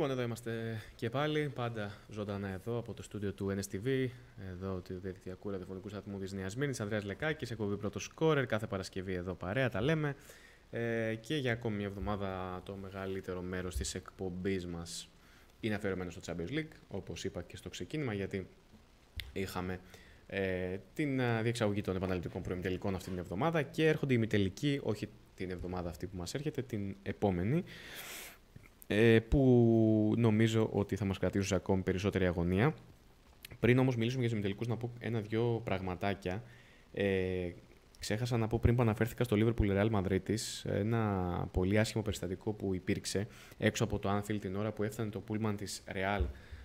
Λοιπόν, εδώ είμαστε και πάλι, πάντα ζωντανά εδώ από το στούντιο του NSTV, εδώ του διαδικτυακού ραδιοφωνικού σταθμού της Νέας Μήνης. Ανδρέας Λεκάκης, εκπομπή πρώτο σκόρερ. Κάθε Παρασκευή εδώ παρέα τα λέμε. Ε, και για ακόμη μια εβδομάδα το μεγαλύτερο μέρος της εκπομπής μας είναι αφιερωμένο στο Champions League, όπως είπα και στο ξεκίνημα, γιατί είχαμε ε, την διεξαγωγή των επαναληπτικών προημιτελικών αυτή την εβδομάδα και έρχονται οι ημιτελικοί, όχι την εβδομάδα αυτή που μας έρχεται, την επόμενη, ε, που νομίζω ότι θα μας κρατήσουν σε ακόμη περισσότερη αγωνία. Πριν όμως μιλήσουμε για τους ημιτελικούς, να πω ένα-δυο πραγματάκια. Ε, ξέχασα να πω πριν που αναφέρθηκα στο Liverpool Real Madrid ένα πολύ άσχημο περιστατικό που υπήρξε έξω από το Anfield την ώρα που έφτανε το πούλμαν της Real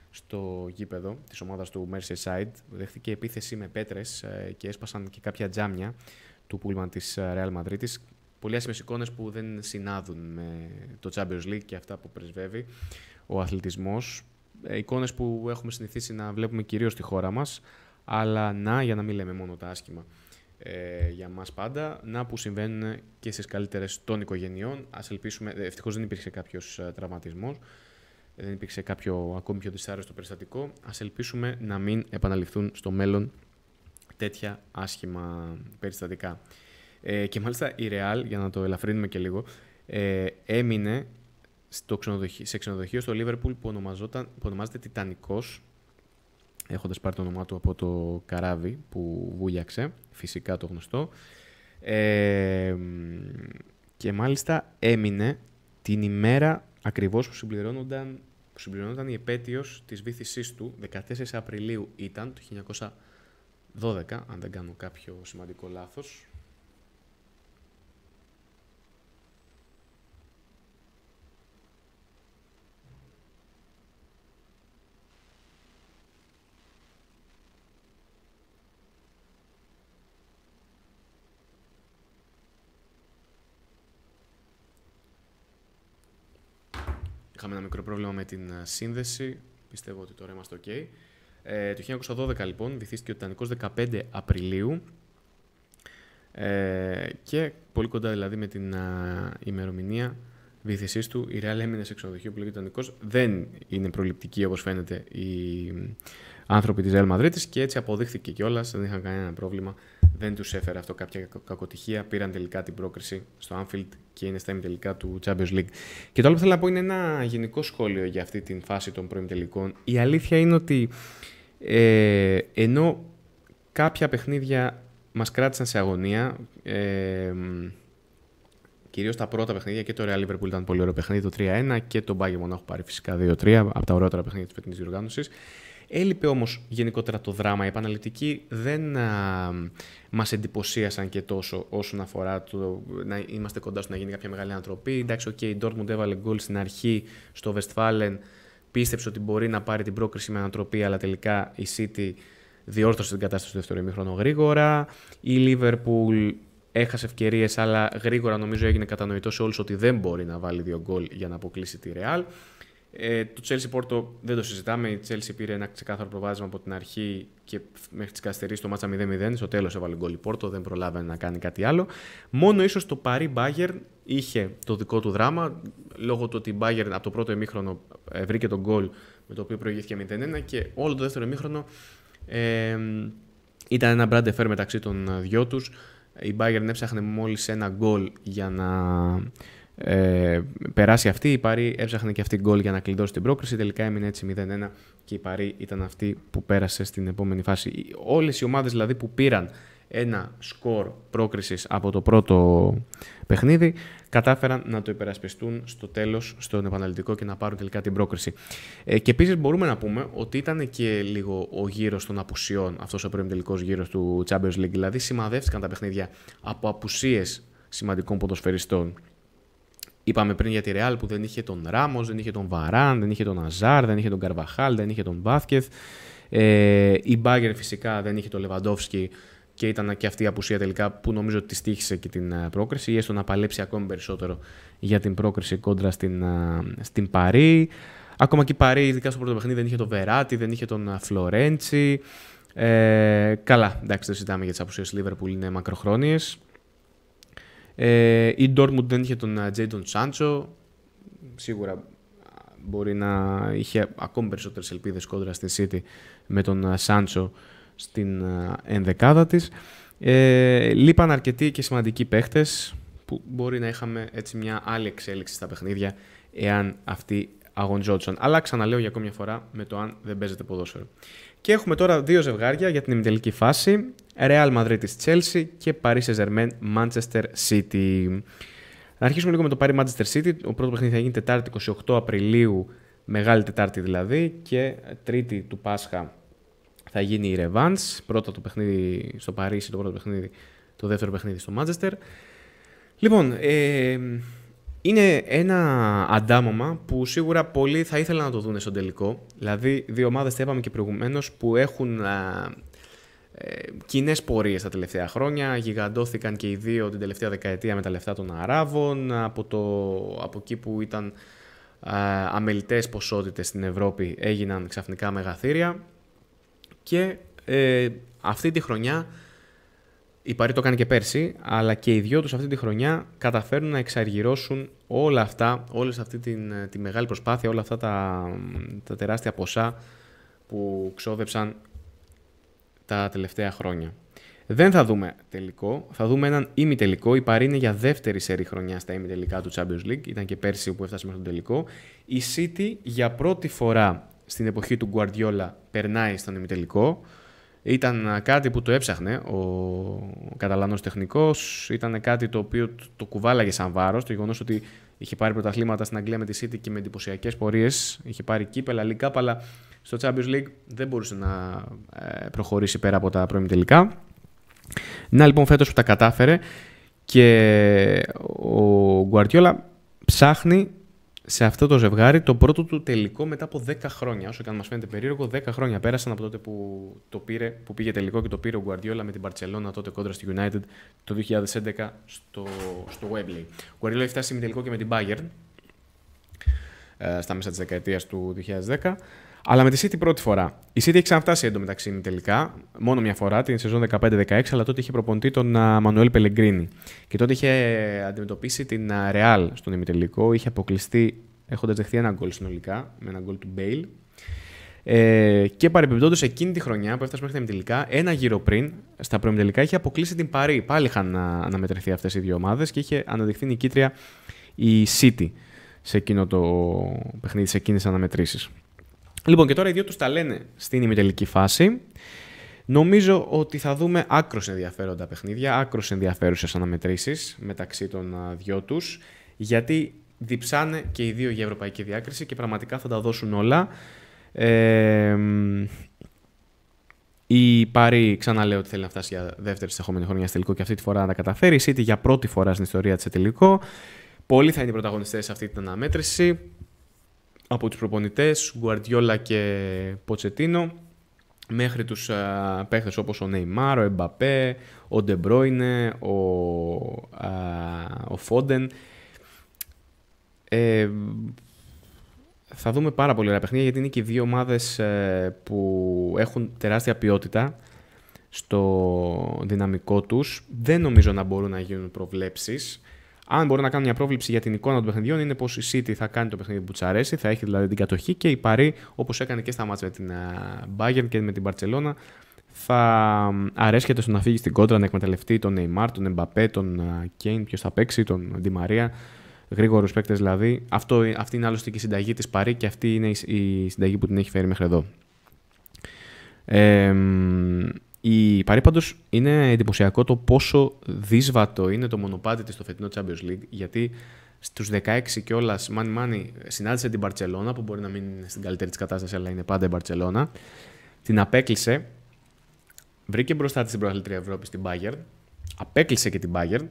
στο γήπεδο της ομάδας του Merseyside. Δέχτηκε επίθεση με πέτρες ε, και έσπασαν και κάποια τζάμια του πούλμαν της ε, Real Madrid. Πολύ άσχημες εικόνες που δεν συνάδουν με το Champions League και αυτά που πρεσβεύει ο αθλητισμός. Ε, εικόνες που έχουμε συνηθίσει να βλέπουμε κυρίως στη χώρα μας, αλλά να, για να μην λέμε μόνο τα άσχημα ε, για μας πάντα, να που συμβαίνουν και στις καλύτερες των οικογενειών. Ας ελπίσουμε, ευτυχώς δεν υπήρξε κάποιος τραυματισμός, δεν υπήρξε κάποιο ακόμη πιο δυσάρεστο περιστατικό. Α ελπίσουμε να μην επαναληφθούν στο μέλλον τέτοια άσχημα περιστατικά. Ε, και μάλιστα η Real, για να το ελαφρύνουμε και λίγο, ε, έμεινε στο ξενοδοχείο, σε ξενοδοχείο στο Λίβερπουλ που, που ονομάζεται Τιτανικός, έχοντας πάρει το όνομά του από το καράβι που βούλιαξε, φυσικά το γνωστό. Ε, και μάλιστα έμεινε την ημέρα ακριβώς που συμπληρώνονταν, που συμπληρώνονταν η επέτειος της βήθησής του, 14 Απριλίου ήταν, το 1912, αν δεν κάνω κάποιο σημαντικό λάθος, Είχαμε ένα μικρό πρόβλημα με την ε, σύνδεση. Πιστεύω ότι τώρα είμαστε OK. Ε, το 1912 λοιπόν βυθίστηκε ο Τιτανικός 15 Απριλίου ε, και πολύ κοντά δηλαδή με την α, ημερομηνία βυθισής του η Real έμεινε σε ξενοδοχείο που λέγεται Τιτανικός. Δεν είναι προληπτική όπως φαίνεται η άνθρωποι της Real Madrid και έτσι αποδείχθηκε κιόλας, δεν είχαν κανένα πρόβλημα, δεν τους έφερε αυτό κάποια κακοτυχία. Πήραν τελικά την πρόκριση στο Anfield και είναι στα ημιτελικά του Champions League. Και το άλλο που θέλω να πω είναι ένα γενικό σχόλιο για αυτή την φάση των προημιτελικών. Η αλήθεια είναι ότι ε, ενώ κάποια παιχνίδια μας κράτησαν σε αγωνία, ε, Κυρίως τα πρώτα παιχνίδια και το Real Liverpool ήταν πολύ ωραίο παιχνίδι, το 3-1 και το Bayern Monaco πάρει φυσικά 2-3 από τα ωραιότερα παιχνίδια της φετινή διοργάνωσης. Έλειπε όμως γενικότερα το δράμα. Οι επαναληπτικοί δεν α, μας εντυπωσίασαν και τόσο όσον αφορά το να είμαστε κοντά στο να γίνει κάποια μεγάλη ανατροπή. Εντάξει, okay, η Dortmund έβαλε γκολ στην αρχή στο Westfalen, πίστεψε ότι μπορεί να πάρει την πρόκριση με ανατροπή, αλλά τελικά η City διόρθωσε την κατάσταση του δεύτερου ημίχρονου γρήγορα. Η Liverpool έχασε ευκαιρίες, αλλά γρήγορα νομίζω έγινε κατανοητό σε όλους ότι δεν μπορεί να βάλει δύο γκολ για να αποκλείσει τη Real. Ε, το Chelsea Porto δεν το συζητάμε. Η Chelsea πήρε ένα ξεκάθαρο προβάδισμα από την αρχή και μέχρι τις καθυστερήσεις το μάτσα 0-0. Στο τέλος έβαλε γκολ η Porto, δεν προλάβαινε να κάνει κάτι άλλο. Μόνο ίσως το Paris Bayern είχε το δικό του δράμα λόγω του ότι η Bayern από το πρώτο ημίχρονο ε, βρήκε τον γκολ με το οποίο προηγήθηκε 0-1 και όλο το δεύτερο ημίχρονο ε, ήταν ένα μπραντεφέρ μεταξύ των δυο τους. Η Bayern έψαχνε μόλις ένα γκολ για να ε, περάσει αυτή. Η Παρή έψαχνε και αυτή γκολ για να κλειδώσει την πρόκριση. Τελικά έμεινε έτσι 0-1 και η Παρή ήταν αυτή που πέρασε στην επόμενη φάση. Όλες οι ομάδες δηλαδή που πήραν ένα σκορ πρόκρισης από το πρώτο παιχνίδι κατάφεραν να το υπερασπιστούν στο τέλος, στον επαναλυτικό και να πάρουν τελικά την πρόκριση. Ε, και επίσης μπορούμε να πούμε ότι ήταν και λίγο ο γύρος των απουσιών, αυτός ο προημιτελικός γύρος του Champions League, δηλαδή σημαδεύτηκαν τα παιχνίδια από απουσίες σημαντικών ποδοσφαιριστών Είπαμε πριν για τη Ρεάλ που δεν είχε τον Ράμος, δεν είχε τον Βαράν, δεν είχε τον Αζάρ, δεν είχε τον Καρβαχάλ, δεν είχε τον Μπάθκεθ. Ε, η Μπάγκερ φυσικά δεν είχε τον Λεβαντόφσκι και ήταν και αυτή η απουσία τελικά που νομίζω ότι τη τύχησε και την ε, πρόκριση ή έστω να παλέψει ακόμη περισσότερο για την πρόκριση κόντρα στην, ε, στην Παρή. Ακόμα και η Παρή, ειδικά στο πρώτο παιχνίδι, δεν είχε τον Βεράτη, δεν είχε τον ε, Φλορέντσι. Ε, καλά, εντάξει, δεν συζητάμε για τις απουσίες Λίβερπουλ, είναι μακροχρόνιες. Ε, η Dortmund δεν είχε τον Τζέιντον Σάντσο. Σίγουρα μπορεί να είχε ακόμη περισσότερες ελπίδες κόντρα στην City με τον Σάντσο στην ενδεκάδα της. Ε, λείπαν αρκετοί και σημαντικοί παίχτες που μπορεί να είχαμε έτσι μια άλλη εξέλιξη στα παιχνίδια εάν αυτοί αγωνιζόντουσαν. Αλλά ξαναλέω για ακόμη μια φορά με το αν δεν παίζεται ποδόσφαιρο. Και έχουμε τώρα δύο ζευγάρια για την ημιτελική φάση. Real Madrid της Chelsea και Paris Saint-Germain Manchester City. Να αρχίσουμε λίγο με το Paris Manchester City. Ο πρώτο παιχνίδι θα γίνει Τετάρτη 28 Απριλίου, Μεγάλη Τετάρτη δηλαδή, και Τρίτη του Πάσχα θα γίνει η Revans. Πρώτο το παιχνίδι στο Παρίσι, το πρώτο παιχνίδι, το δεύτερο παιχνίδι στο Manchester. Λοιπόν, ε, είναι ένα αντάμωμα που σίγουρα πολλοί θα ήθελαν να το δουν στον τελικό. Δηλαδή, δύο ομάδες, θα είπαμε και προηγουμένως, που έχουν ε, κοινές πορείες τα τελευταία χρόνια. Γιγαντώθηκαν και οι δύο την τελευταία δεκαετία με τα λεφτά των Αράβων. Από, το, από εκεί που ήταν αμελητές ποσότητες στην Ευρώπη έγιναν ξαφνικά μεγαθύρια και ε, αυτή τη χρονιά η Παρή το κάνει και πέρσι, αλλά και οι δυο τους αυτή τη χρονιά καταφέρουν να εξαργυρώσουν όλα αυτά, όλη αυτή την, τη μεγάλη προσπάθεια, όλα αυτά τα, τα τεράστια ποσά που ξόδεψαν τα τελευταία χρόνια. Δεν θα δούμε τελικό, θα δούμε έναν ημιτελικό. Η Παρή είναι για δεύτερη σερή χρονιά στα ημιτελικά του Champions League, ήταν και πέρσι που έφτασε μέχρι τον τελικό. Η City για πρώτη φορά στην εποχή του Guardiola περνάει στον ημιτελικό. Ήταν κάτι που το έψαχνε ο Καταλανός τεχνικός, ήταν κάτι το οποίο το κουβάλαγε σαν βάρος, το γεγονός ότι είχε πάρει πρωταθλήματα στην Αγγλία με τη City και με εντυπωσιακές πορείες. Είχε πάρει κύπελα, λίγκα, αλλά στο Champions League δεν μπορούσε να ε, προχωρήσει πέρα από τα πρώιμη τελικά. Να λοιπόν φέτος που τα κατάφερε και ο Guardiola ψάχνει σε αυτό το ζευγάρι το πρώτο του τελικό μετά από 10 χρόνια. Όσο και αν μας φαίνεται περίεργο, 10 χρόνια πέρασαν από τότε που, το πήρε, που πήγε τελικό και το πήρε ο Guardiola με την Barcelona τότε κόντρα στη United το 2011 στο, στο Wembley. Ο Guardiola έχει φτάσει με τελικό και με την Bayern ε, στα μέσα της δεκαετίας του 2010. Αλλά με τη City πρώτη φορά. Η City έχει ξαναφτάσει εντωμεταξύ τελικά, μόνο μια φορά, την σεζόν 15-16, αλλά τότε είχε προπονητή τον Μανουέλ Πελεγκρίνη. Και τότε είχε αντιμετωπίσει την Real στον ημιτελικό. Είχε αποκλειστεί έχοντας δεχθεί ένα γκολ συνολικά, με ένα γκολ του Μπέιλ. Ε, και παρεμπιπτόντως εκείνη τη χρονιά που έφτασε μέχρι τα ημιτελικά, ένα γύρο πριν, στα προημιτελικά, είχε αποκλείσει την Παρή. Πάλι είχαν αναμετρηθεί αυτές οι δύο ομάδες και είχε αναδειχθεί νικήτρια η City σε εκείνο το παιχνίδι, σε εκείνες τις αναμετρήσεις. Λοιπόν, και τώρα οι δύο τους τα λένε στην ημιτελική φάση. Νομίζω ότι θα δούμε άκρος ενδιαφέροντα παιχνίδια, άκρος ενδιαφέρουσες αναμετρήσεις μεταξύ των δυο τους, γιατί διψάνε και οι δύο για ευρωπαϊκή διάκριση και πραγματικά θα τα δώσουν όλα. Ε, η Πάρη, ξαναλέω ότι θέλει να φτάσει για δεύτερη συνεχόμενη χρονιά στο τελικό και αυτή τη φορά να τα καταφέρει. Η City για πρώτη φορά στην ιστορία της σε τελικό. Πολλοί θα είναι οι πρωταγωνιστές σε αυτή την αναμέτρηση από τους προπονητές, Γκουαρτιόλα και Ποτσετίνο, μέχρι τους α, παίχτες όπως ο Νεϊμάρ, ο Εμπαπέ, ο Ντεμπρόινε, ο, ο Φόντεν. Ε, θα δούμε πάρα πολύ ωραία παιχνίδια γιατί είναι και οι δύο ομάδες ε, που έχουν τεράστια ποιότητα στο δυναμικό τους. Δεν νομίζω να μπορούν να γίνουν προβλέψεις. Αν μπορώ να κάνω μια πρόβληψη για την εικόνα των παιχνιδιών, είναι πως η City θα κάνει το παιχνίδι που της αρέσει, θα έχει δηλαδή την κατοχή και η Παρή, όπως έκανε και στα μάτια με την Bayern και με την Barcelona, θα αρέσκεται στο να φύγει στην κόντρα, να εκμεταλλευτεί τον Neymar, τον Mbappé, τον Kane, ποιος θα παίξει, τον Di Maria. Γρήγορους παίκτες δηλαδή. Αυτό, αυτή είναι άλλωστε και η συνταγή της Παρή και αυτή είναι η συνταγή που την έχει φέρει μέχρι εδώ. Ε, η Παρή είναι εντυπωσιακό το πόσο δύσβατο είναι το μονοπάτι της στο φετινό Champions League γιατί στους 16 και όλα μάνι μάνι συνάντησε την Μπαρτσελώνα που μπορεί να μην είναι στην καλύτερη της κατάσταση αλλά είναι πάντα η Μπαρτσελώνα. Την απέκλεισε βρήκε μπροστά της την πρωταθλήτρια Ευρώπης στην Bayern. Απέκλεισε και την Bayern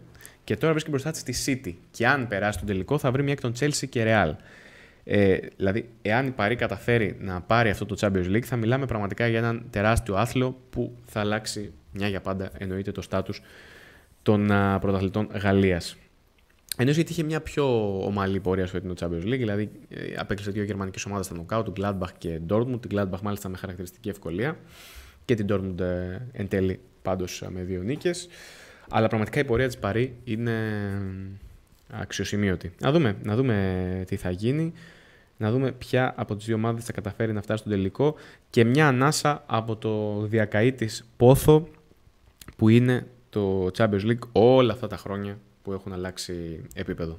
και τώρα βρίσκει μπροστά της στη City. Και αν περάσει τον τελικό θα βρει μια εκ των Chelsea και Real ε, δηλαδή, εάν η Παρή καταφέρει να πάρει αυτό το Champions League, θα μιλάμε πραγματικά για έναν τεράστιο άθλο που θα αλλάξει μια για πάντα, εννοείται, το στάτους των α, πρωταθλητών Γαλλίας. Ενώ γιατί είχε μια πιο ομαλή πορεία στο φετινό Champions League, δηλαδή ε, απέκλεισε δύο γερμανικές ομάδες στα νοκάου, του Gladbach και Dortmund. Την Gladbach μάλιστα με χαρακτηριστική ευκολία και την Dortmund ε, εν τέλει πάντως με δύο νίκες. Αλλά πραγματικά η πορεία της Παρή είναι αξιοσημείωτη. Να δούμε, να δούμε τι θα γίνει. να δούμε ποια από τις δύο ομάδες θα καταφέρει να φτάσει στο τελικό και μια ανάσα από το διακαή της πόθο που είναι το Champions League όλα αυτά τα χρόνια που έχουν αλλάξει επίπεδο.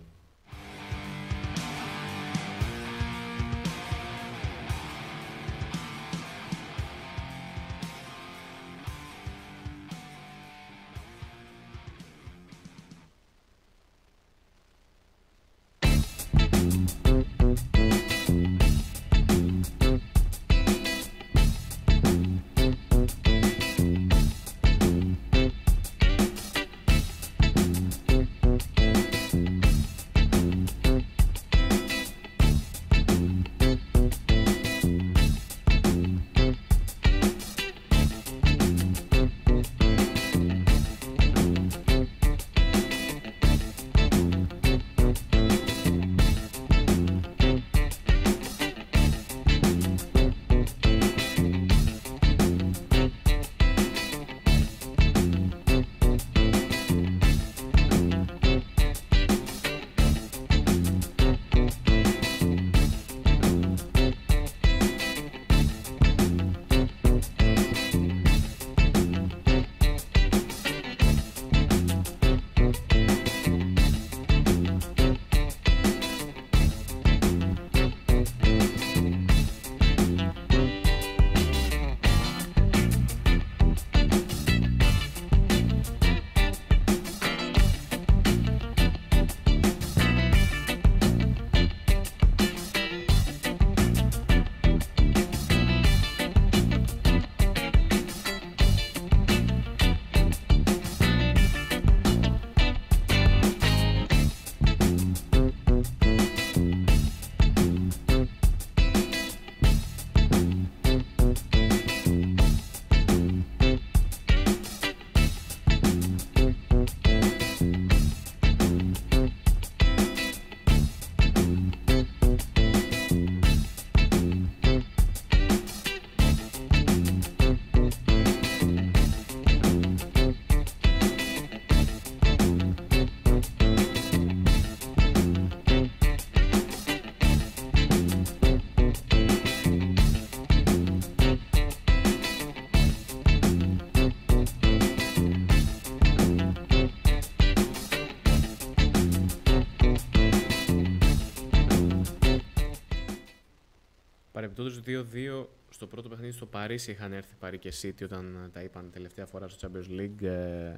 Παρεμπιπτόντω 2-2 στο πρώτο παιχνίδι στο Παρίσι είχαν έρθει Παρί και City όταν ε, τα είπαν τελευταία φορά στο Champions League ε,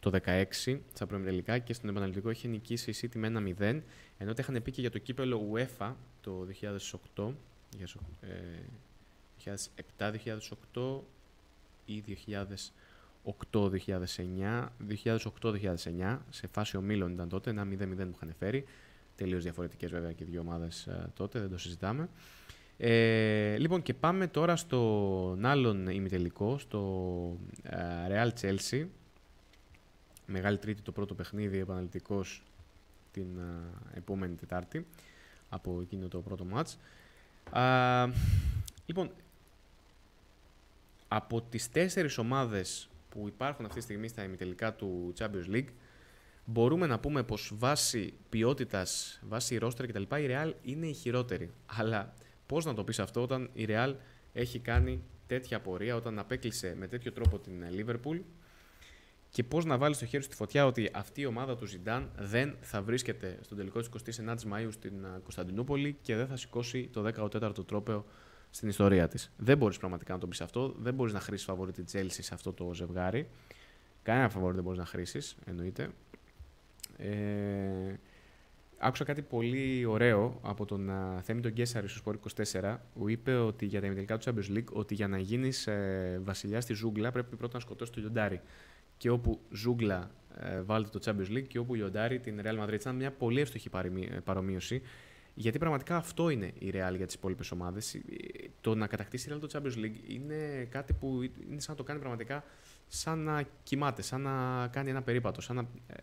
το 16 στα τελικά και στον επαναληπτικό είχε νικήσει η City με ένα 0 ενώ τα είχαν πει και για το κύπελο UEFA το 2008 2007-2008 ή 2008-2009 2008-2009 σε φάση ομίλων ήταν τότε ένα 0-0 που είχαν φέρει τελείως διαφορετικές βέβαια και δύο ομάδες ε, τότε δεν το συζητάμε ε, λοιπόν και πάμε τώρα στον άλλον ημιτελικό, στο ε, Real Chelsea. Μεγάλη τρίτη το πρώτο παιχνίδι, επαναληπτικός την ε, επόμενη Τετάρτη από εκείνο το πρώτο μάτς. λοιπόν, από τις τέσσερις ομάδες που υπάρχουν αυτή τη στιγμή στα ημιτελικά του Champions League, μπορούμε να πούμε πως βάσει ποιότητας, βάσει ρόστρα κτλ. η Real είναι η χειρότερη. Αλλά Πώς να το πεις αυτό όταν η Real έχει κάνει τέτοια πορεία, όταν απέκλεισε με τέτοιο τρόπο την Liverpool; Και πώς να βάλεις στο χέρι στη φωτιά ότι αυτή η ομάδα του Ζιντάν δεν θα βρίσκεται στον τελικό της 29η Μαου στην Κωνσταντινούπολη και δεν θα σηκώσει το 14ο τρόπεο στην ιστορία της. Δεν μπορείς πραγματικά να το πεις αυτό. Δεν μπορείς να χρήσεις φαβορή τη Chelsea σε αυτό το ζευγάρι. Κανένα φαβορή δεν μπορείς να χρήσεις, εννοείται. Ε, Άκουσα κάτι πολύ ωραίο από τον uh, Θέμη τον Γκέσαρη στο Sport 24 που είπε ότι για τα ημιτελικά του Champions League ότι για να γίνεις ε, βασιλιά στη ζούγκλα πρέπει πρώτα να σκοτώσεις το Λιοντάρι. Και όπου ζούγκλα ε, βάλτε το Champions League και όπου Λιοντάρι την Real Madrid. Ήταν μια πολύ εύστοχη ε, παρομοίωση. Γιατί πραγματικά αυτό είναι η Real για τις υπόλοιπες ομάδες. Το να κατακτήσει η Real το Champions League είναι κάτι που είναι σαν να το κάνει πραγματικά σαν να κοιμάται, σαν να κάνει ένα περίπατο. Σαν να, ε,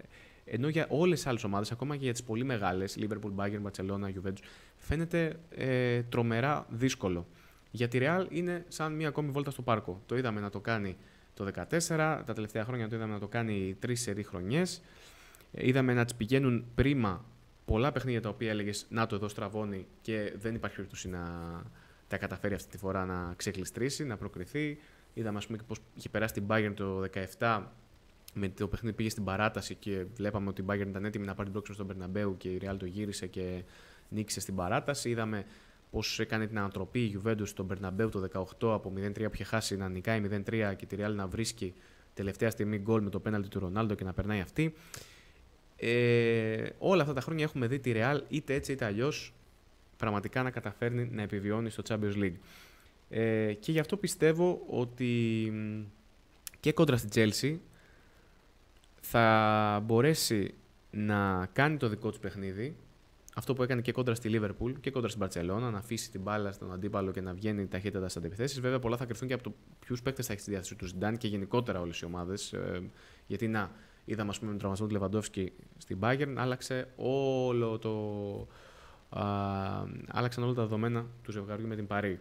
ενώ για όλες τις άλλες ομάδες, ακόμα και για τις πολύ μεγάλες, Liverpool, Bayern, Barcelona, Juventus, φαίνεται ε, τρομερά δύσκολο. Για τη Real είναι σαν μία ακόμη βόλτα στο πάρκο. Το είδαμε να το κάνει το 2014, τα τελευταία χρόνια το είδαμε να το κάνει τρεις σερή χρονιές. Ε, είδαμε να τις πηγαίνουν πρίμα πολλά παιχνίδια τα οποία έλεγες Να το εδώ στραβώνει και δεν υπάρχει περίπτωση να τα καταφέρει αυτή τη φορά να ξεκλειστρήσει, να προκριθεί. Είδαμε, ας πούμε, πώς είχε περάσει την Bayern το 17 με το παιχνίδι πήγε στην παράταση και βλέπαμε ότι η Bayern ήταν έτοιμη να πάρει την πρόκληση στον Περναμπέου και η Real το γύρισε και νίκησε στην παράταση. Είδαμε πώς έκανε την ανατροπή η Juventus στον Περναμπέου το 18 από 0-3 που είχε χάσει να νικάει 0-3 και τη Real να βρίσκει τελευταία στιγμή γκολ με το πέναλτι του Ρονάλντο και να περνάει αυτή. Ε, όλα αυτά τα χρόνια έχουμε δει τη Real είτε έτσι είτε αλλιώς πραγματικά να καταφέρνει να επιβιώνει στο Champions League. Ε, και γι' αυτό πιστεύω ότι και κόντρα στην Chelsea θα μπορέσει να κάνει το δικό του παιχνίδι. Αυτό που έκανε και κόντρα στη Λίβερπουλ και κόντρα στην Παρσελώνα, να αφήσει την μπάλα στον αντίπαλο και να βγαίνει ταχύτατα στις αντιπιθέσεις. Βέβαια, πολλά θα κρυφθούν και από το ποιους παίκτες θα έχει στη διάθεση του Ζιντάν και γενικότερα όλες οι ομάδες. Ε, γιατί να, είδαμε ας πούμε, με τον τραυματισμό του Λεβαντόφσκι στην Bayern, άλλαξε όλο το. Α, άλλαξαν όλα τα δεδομένα του ζευγαριού με την Παρή.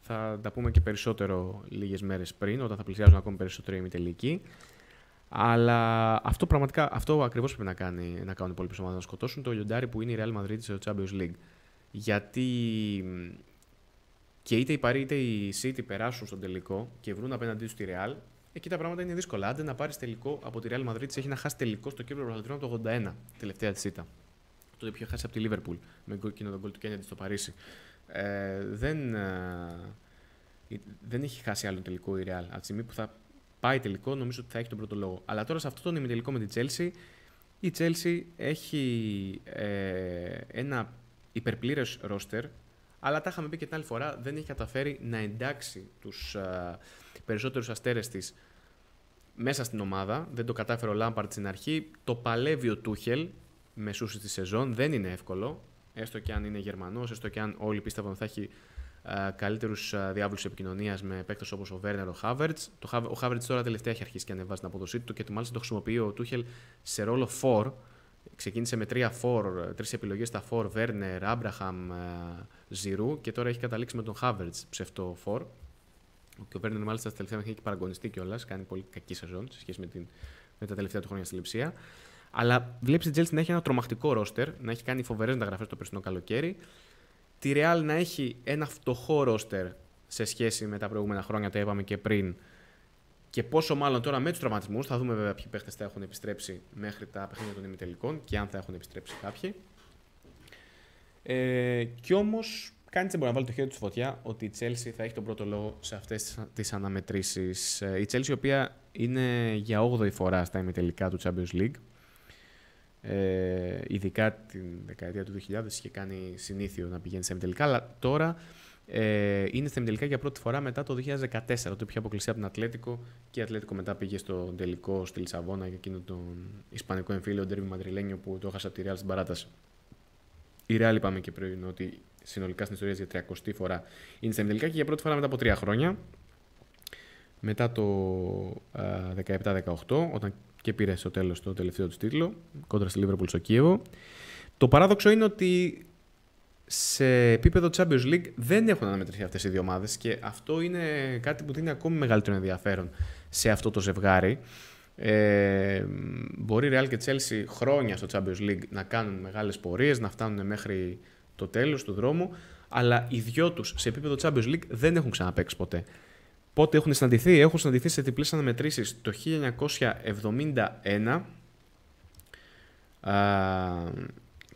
Θα τα πούμε και περισσότερο λίγες μέρες πριν, όταν θα πλησιάζουν ακόμη περισσότερο οι ημιτελικοί. Αλλά αυτό πραγματικά, αυτό ακριβώς πρέπει να, κάνει, να κάνουν οι υπόλοιπε ομάδε να σκοτώσουν το λιοντάρι που είναι η Real Madrid στο Champions League. Γιατί και είτε η Paris είτε η City περάσουν στον τελικό και βρουν απέναντί τους τη Real, εκεί τα πράγματα είναι δύσκολα. Άντε να πάρεις τελικό από τη Real Madrid, έχει να χάσει τελικό στο κύπρο Πρωταθλητριών το 81, τελευταία της City. Τότε που είχε χάσει από τη Liverpool με εκείνο τον γκολ του Kennedy στο Παρίσι. Ε, δεν, ε, δεν έχει χάσει άλλο τελικό η Real. Από τη στιγμή που θα πάει τελικό, νομίζω ότι θα έχει τον πρώτο λόγο. Αλλά τώρα σε αυτό το ημιτελικό με την Chelsea, η Chelsea έχει ε, ένα υπερπλήρες ρόστερ, αλλά τα είχαμε πει και την άλλη φορά, δεν έχει καταφέρει να εντάξει τους ε, περισσότερους αστέρες της μέσα στην ομάδα. Δεν το κατάφερε ο Λάμπαρτ στην αρχή. Το παλεύει ο Τούχελ μεσούση της σεζόν. Δεν είναι εύκολο. Έστω και αν είναι Γερμανός, έστω και αν όλοι πίστευαν ότι θα έχει καλύτερους διάβολους επικοινωνίας με παίκτες όπως ο Βέρνερ, ο Χάβερτς. Ο Χάβερτς τώρα τελευταία έχει αρχίσει και ανεβάζει την αποδοσή του και το μάλιστα το χρησιμοποιεί ο Τούχελ σε ρόλο 4. Ξεκίνησε με τρία 4, τρεις επιλογές στα 4, Βέρνερ, Άμπραχαμ, Ζηρού και τώρα έχει καταλήξει με τον Χάβερτς ψευτό 4. Και ο Βέρνερ μάλιστα στα τελευταία έχει παραγωνιστεί κιόλας, κάνει πολύ κακή σεζόν σε σχέση με, την, με τα τελευταία του χρόνια στη Λεψία. Αλλά βλέπεις την Chelsea να έχει ένα τρομακτικό ρόστερ, να έχει κάνει φοβερές μεταγραφές το περσινό καλοκαίρι τη Real να έχει ένα φτωχό ρόστερ σε σχέση με τα προηγούμενα χρόνια, το είπαμε και πριν. Και πόσο μάλλον τώρα με τους τραυματισμούς, θα δούμε βέβαια ποιοι παίχτες θα έχουν επιστρέψει μέχρι τα παιχνίδια των ημιτελικών και αν θα έχουν επιστρέψει κάποιοι. Ε, κι όμως κανείς δεν μπορεί να βάλει το χέρι του στη φωτιά ότι η Chelsea θα έχει τον πρώτο λόγο σε αυτές τις αναμετρήσεις. Ε, η Chelsea, η οποία είναι για 8η φορά στα ημιτελικά του Champions League, ε, ειδικά την δεκαετία του 2000 είχε κάνει συνήθιο να πηγαίνει σε τελικά, αλλά τώρα ε, είναι στα τελικά για πρώτη φορά μετά το 2014, το είχε αποκλειστεί από την Ατλέτικο και η Ατλέτικο μετά πήγε στο τελικό στη Λισαβόνα για εκείνο τον Ισπανικό εμφύλιο Ντέρμι Μαντριλένιο που το έχασε από τη Real στην παράταση. Η Real είπαμε και πριν ότι συνολικά στην ιστορία για 30η φορά είναι στα τελικά και για πρώτη φορά μετά από τρία χρόνια. Μετά το 17-18, όταν και πήρε στο τέλος το τελευταίο του τίτλο κόντρα στη Liverpool στο Κίεβο. Το παράδοξο είναι ότι σε επίπεδο Champions League δεν έχουν αναμετρηθεί αυτές οι δύο ομάδες και αυτό είναι κάτι που δίνει ακόμη μεγαλύτερο ενδιαφέρον σε αυτό το ζευγάρι. Ε, μπορεί η Real και Chelsea χρόνια στο Champions League να κάνουν μεγάλες πορείες, να φτάνουν μέχρι το τέλος του δρόμου, αλλά οι δυο τους σε επίπεδο Champions League δεν έχουν ξαναπέξει ποτέ. Πότε έχουν συναντηθεί, έχουν συναντηθεί σε διπλές αναμετρήσεις. Το 1971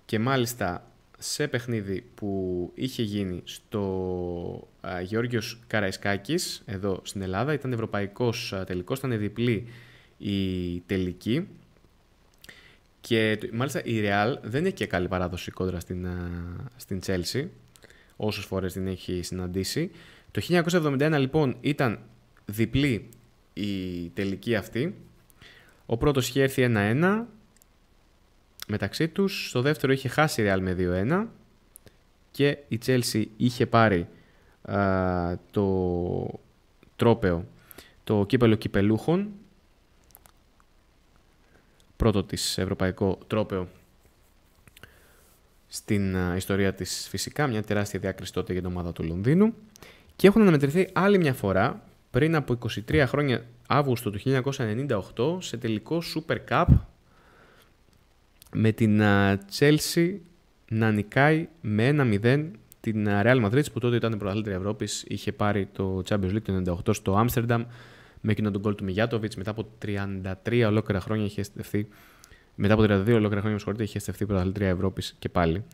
και μάλιστα σε παιχνίδι που είχε γίνει στο α, Γεώργιος Καραϊσκάκης εδώ στην Ελλάδα ήταν ευρωπαϊκός τελικός, ήταν διπλή η τελική. Και μάλιστα η Real δεν έχει και καλή παράδοση κόντρα στην, στην Chelsea όσες φορές την έχει συναντήσει το 1971 λοιπόν ήταν διπλή η τελική αυτή. Ο πρώτος είχε έρθει 1-1 μεταξύ τους. Στο δεύτερο είχε χάσει η Real με 2-1 και η Chelsea είχε πάρει το τρόπεο, το κύπελο κυπελούχων, πρώτο της ευρωπαϊκό τρόπεο στην ιστορία της φυσικά, μια τεράστια διάκριση τότε για την ομάδα του Λονδίνου. Και έχουν αναμετρηθεί άλλη μια φορά πριν από 23 χρόνια, Αύγουστο του 1998, σε τελικό Super Cup με την Chelsea να νικάει με 1-0 την Real Madrid που τότε ήταν πρωταθλήτρια Ευρώπης. Είχε πάρει το Champions League το 98 στο Άμστερνταμ με εκείνο τον γκολ του Μιγιάτοβιτ. Μετά από 33 ολόκληρα χρόνια είχε στεφθεί. Μετά από 32 ολόκληρα χρόνια, με είχε στεφθεί πρωταθλήτρια Ευρώπης και πάλι.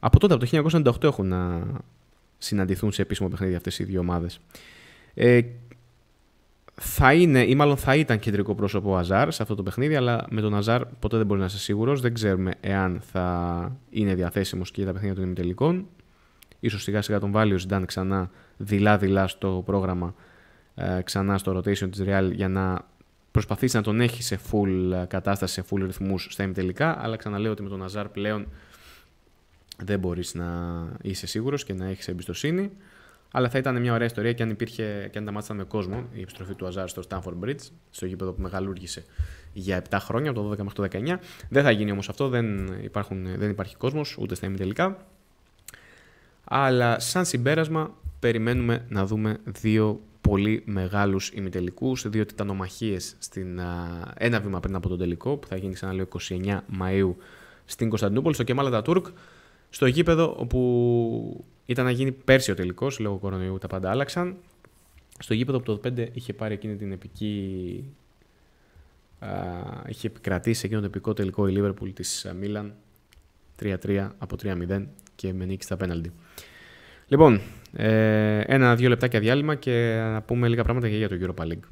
Από τότε, από το 1998, έχουν να συναντηθούν σε επίσημο παιχνίδι αυτές οι δύο ομάδες. Ε, θα είναι ή μάλλον θα ήταν κεντρικό πρόσωπο ο Αζάρ σε αυτό το παιχνίδι, αλλά με τον Αζάρ ποτέ δεν μπορεί να είσαι σίγουρος. Δεν ξέρουμε εάν θα είναι διαθέσιμος και για τα παιχνίδια των ημιτελικών. σω σιγά σιγά τον βάλει ο Ζιντάν ξανά δειλά-δειλά στο πρόγραμμα, ε, ξανά στο rotation της Real για να προσπαθήσει να τον έχει σε full κατάσταση, σε full ρυθμούς στα ημιτελικά. Αλλά ξαναλέω ότι με τον Αζάρ πλέον δεν μπορείς να είσαι σίγουρος και να έχεις εμπιστοσύνη. Αλλά θα ήταν μια ωραία ιστορία και αν, υπήρχε, και αν τα μάτια με κόσμο η επιστροφή του Αζάρ στο Stanford Bridge, στο γήπεδο που μεγαλούργησε για 7 χρόνια, από το 12 μέχρι το 19. Δεν θα γίνει όμως αυτό, δεν, υπάρχουν, δεν υπάρχει κόσμος ούτε στα ημιτελικά. Αλλά σαν συμπέρασμα περιμένουμε να δούμε δύο πολύ μεγάλους ημιτελικούς, δύο τιτανομαχίες στην, ένα βήμα πριν από τον τελικό που θα γίνει ξανά 29 Μαΐου στην Κωνσταντινούπολη, στο Κεμάλα Τούρκ, στο γήπεδο όπου ήταν να γίνει πέρσι ο τελικός, λόγω κορονοϊού τα πάντα άλλαξαν. Στο γήπεδο που το 5 είχε πάρει εκείνη την επική. Α, είχε επικρατήσει εκείνο το επικό τελικό η Λίβερπουλ της Μίλαν 3-3 από 3-0 και με νίκη στα πέναλτι. Λοιπόν, ε, ένα-δύο λεπτάκια διάλειμμα και να πούμε λίγα πράγματα και για το Europa League.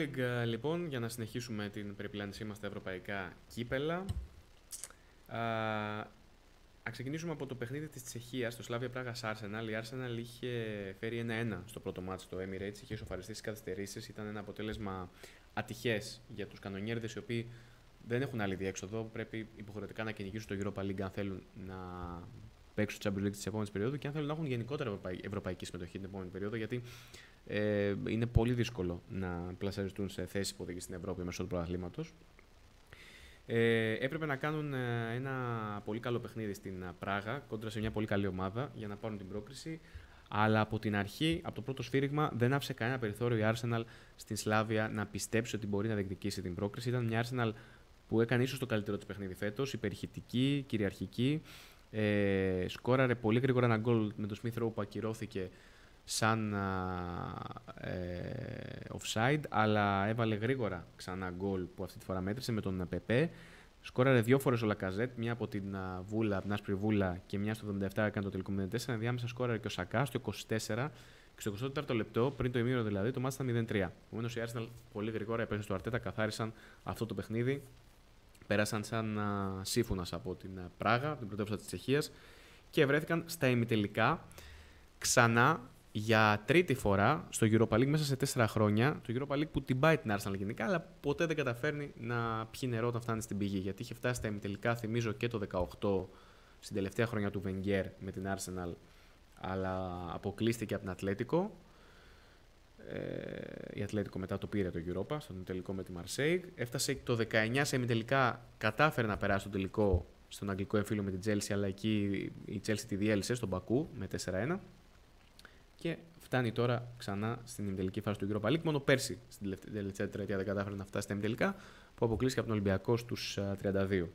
League, ε, λοιπόν, για να συνεχίσουμε την περιπλάνησή μας στα ευρωπαϊκά κύπελα. Α ξεκινήσουμε από το παιχνίδι της Τσεχίας, το Σλάβια Πράγα Arsenal. Η Arsenal είχε φέρει 1-1 στο πρώτο μάτι στο Emirates, είχε ισοφαριστεί στι καθυστερήσεις. Ήταν ένα αποτέλεσμα ατυχές για τους κανονιέρδες, οι οποίοι δεν έχουν άλλη διέξοδο. Πρέπει υποχρεωτικά να κυνηγήσουν το Europa League αν θέλουν να παίξουν Champions League της επόμενης περίοδου και αν θέλουν να έχουν γενικότερα ευρωπαϊκή συμμετοχή την επόμενη περίοδο. Γιατί ε, είναι πολύ δύσκολο να πλασαριστούν σε θέση υποδοχή στην Ευρώπη μέσω του πρωταθλήματο. Ε, έπρεπε να κάνουν ε, ένα πολύ καλό παιχνίδι στην ε, Πράγα κόντρα σε μια πολύ καλή ομάδα για να πάρουν την πρόκριση. Αλλά από την αρχή, από το πρώτο σφύριγμα, δεν άφησε κανένα περιθώριο η Arsenal στην Σλάβια να πιστέψει ότι μπορεί να διεκδικήσει την πρόκριση. Ήταν μια Arsenal που έκανε ίσως το καλύτερο της παιχνίδι φέτος, υπερηχητική, κυριαρχική. Ε, σκόραρε πολύ γρήγορα ένα γκολ με το Smith Rowe που ακυρώθηκε σαν ε, offside, αλλά έβαλε γρήγορα ξανά γκολ που αυτή τη φορά μέτρησε με τον Πεπέ. Σκόραρε δύο φορές ο Λακαζέτ, μια από την Βούλα, από την Άσπρη Βούλα και μια στο 77 έκανε το τελικό 04. Διάμεσα σκόραρε και ο Σακά στο 24 και στο 24ο λεπτό, πριν το ημίρο δηλαδή, το μάτι ήταν 0-3. Επομένως η Arsenal πολύ γρήγορα επέστρεψε στο Αρτέτα, καθάρισαν αυτό το παιχνίδι. Πέρασαν σαν σύμφωνας από την Πράγα, την πρωτεύουσα της Τσεχίας και βρέθηκαν στα ημιτελικά ξανά για τρίτη φορά στο Europa League μέσα σε τέσσερα χρόνια. Το Europa League που την πάει την Arsenal γενικά, αλλά ποτέ δεν καταφέρνει να πιει νερό όταν φτάνει στην πηγή. Γιατί είχε φτάσει στα ημιτελικά, θυμίζω και το 18 στην τελευταία χρονιά του Wenger με την Arsenal, αλλά αποκλείστηκε από την Ατλέτικο. Ε, η Ατλέτικο μετά το πήρε το Europa στον τελικό με τη Marseille. Έφτασε το 19 σε ημιτελικά, κατάφερε να περάσει το τελικό στον αγγλικό εμφύλιο με την Chelsea, αλλά εκεί η Chelsea τη διέλυσε στον Πακού με 4-1 και φτάνει τώρα ξανά στην ημιτελική φάση του Europa League. Μόνο πέρσι στην τελευταία τετραετία δεν κατάφερε να φτάσει στα ημιτελικά που αποκλείστηκε από τον Ολυμπιακό στους 32.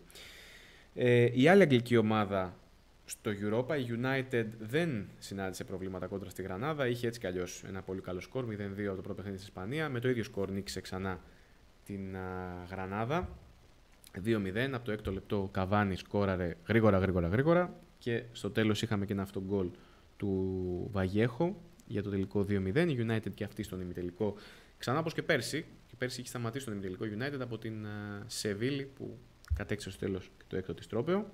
Ε, η άλλη αγγλική ομάδα στο Europa, η United, δεν συνάντησε προβλήματα κόντρα στη Γρανάδα. Είχε έτσι κι αλλιώς ένα πολύ καλό σκορ, 0-2 από το πρώτο παιχνίδι της Ισπανία. Με το ίδιο σκορ νίκησε ξανά την α, Γρανάδα. 2-0. Από το έκτο λεπτό ο Καβάνη σκόραρε γρήγορα, γρήγορα, γρήγορα. Και στο τέλος είχαμε και ένα αυτό γκολ του Βαγιέχο για το τελικό 2-0. Η United και αυτή στον ημιτελικό ξανά όπως και πέρσι. Και πέρσι είχε σταματήσει τον ημιτελικό United από την Σεβίλη που κατέξε στο τέλος και το έκτο της τρόπεο.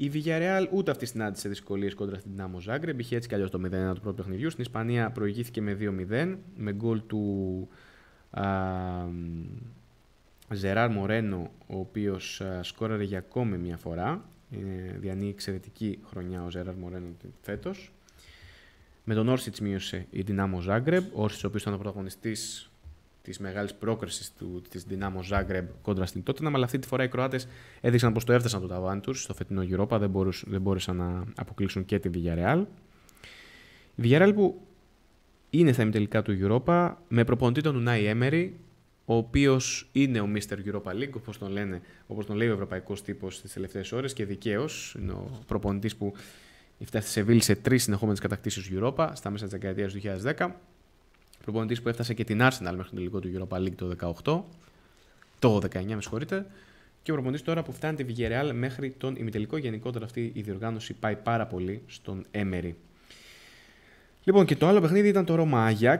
Η Villarreal ούτε αυτή συνάντησε δυσκολίες κόντρα στην Dinamo Zagreb. Είχε έτσι κι αλλιώς το 0-1 του πρώτου παιχνιδιού. Στην Ισπανία προηγήθηκε με 2-0 με γκολ του Ζεράρ Μορένο, ο οποίος σκόραρε για ακόμη μια φορά. Είναι διανύει εξαιρετική χρονιά ο Ζέραρ Μορένο φέτος. Με τον Όρσιτ μείωσε η Δυνάμο Ζάγκρεμπ. Ο Όρσιτ, ο οποίος ήταν ο πρωταγωνιστής της μεγάλης πρόκρισης της Δυνάμο Ζάγκρεμπ κόντρα στην Τότεναμ. Αλλά αυτή τη φορά οι Κροάτες έδειξαν πως το έφτασαν το ταβάνι τους στο φετινό Europa. Δεν, δεν μπόρεσαν να αποκλείσουν και τη Villarreal. Η Villarreal που είναι στα ημιτελικά του Europa με προπονητή τον Ουνάι Έμερι, ο οποίος είναι ο Mr. Europa League, όπως τον, λένε, όπως τον λέει ο ευρωπαϊκός τύπος στις τελευταίες ώρες και δικαίως. Είναι ο προπονητής που φτάσει στη Σεβίλη σε τρεις συνεχόμενες κατακτήσεις Europa στα μέσα της δεκαετίας του 2010. Προπονητής που έφτασε και την Arsenal μέχρι το τελικό του Europa League το 18. Το 19, με συγχωρείτε. Και ο προπονητής τώρα που φτάνει τη Villarreal μέχρι τον ημιτελικό. Γενικότερα αυτή η διοργάνωση πάει πάρα πολύ στον Emery. Λοιπόν, και το άλλο παιχνίδι ήταν το Roma Ajax.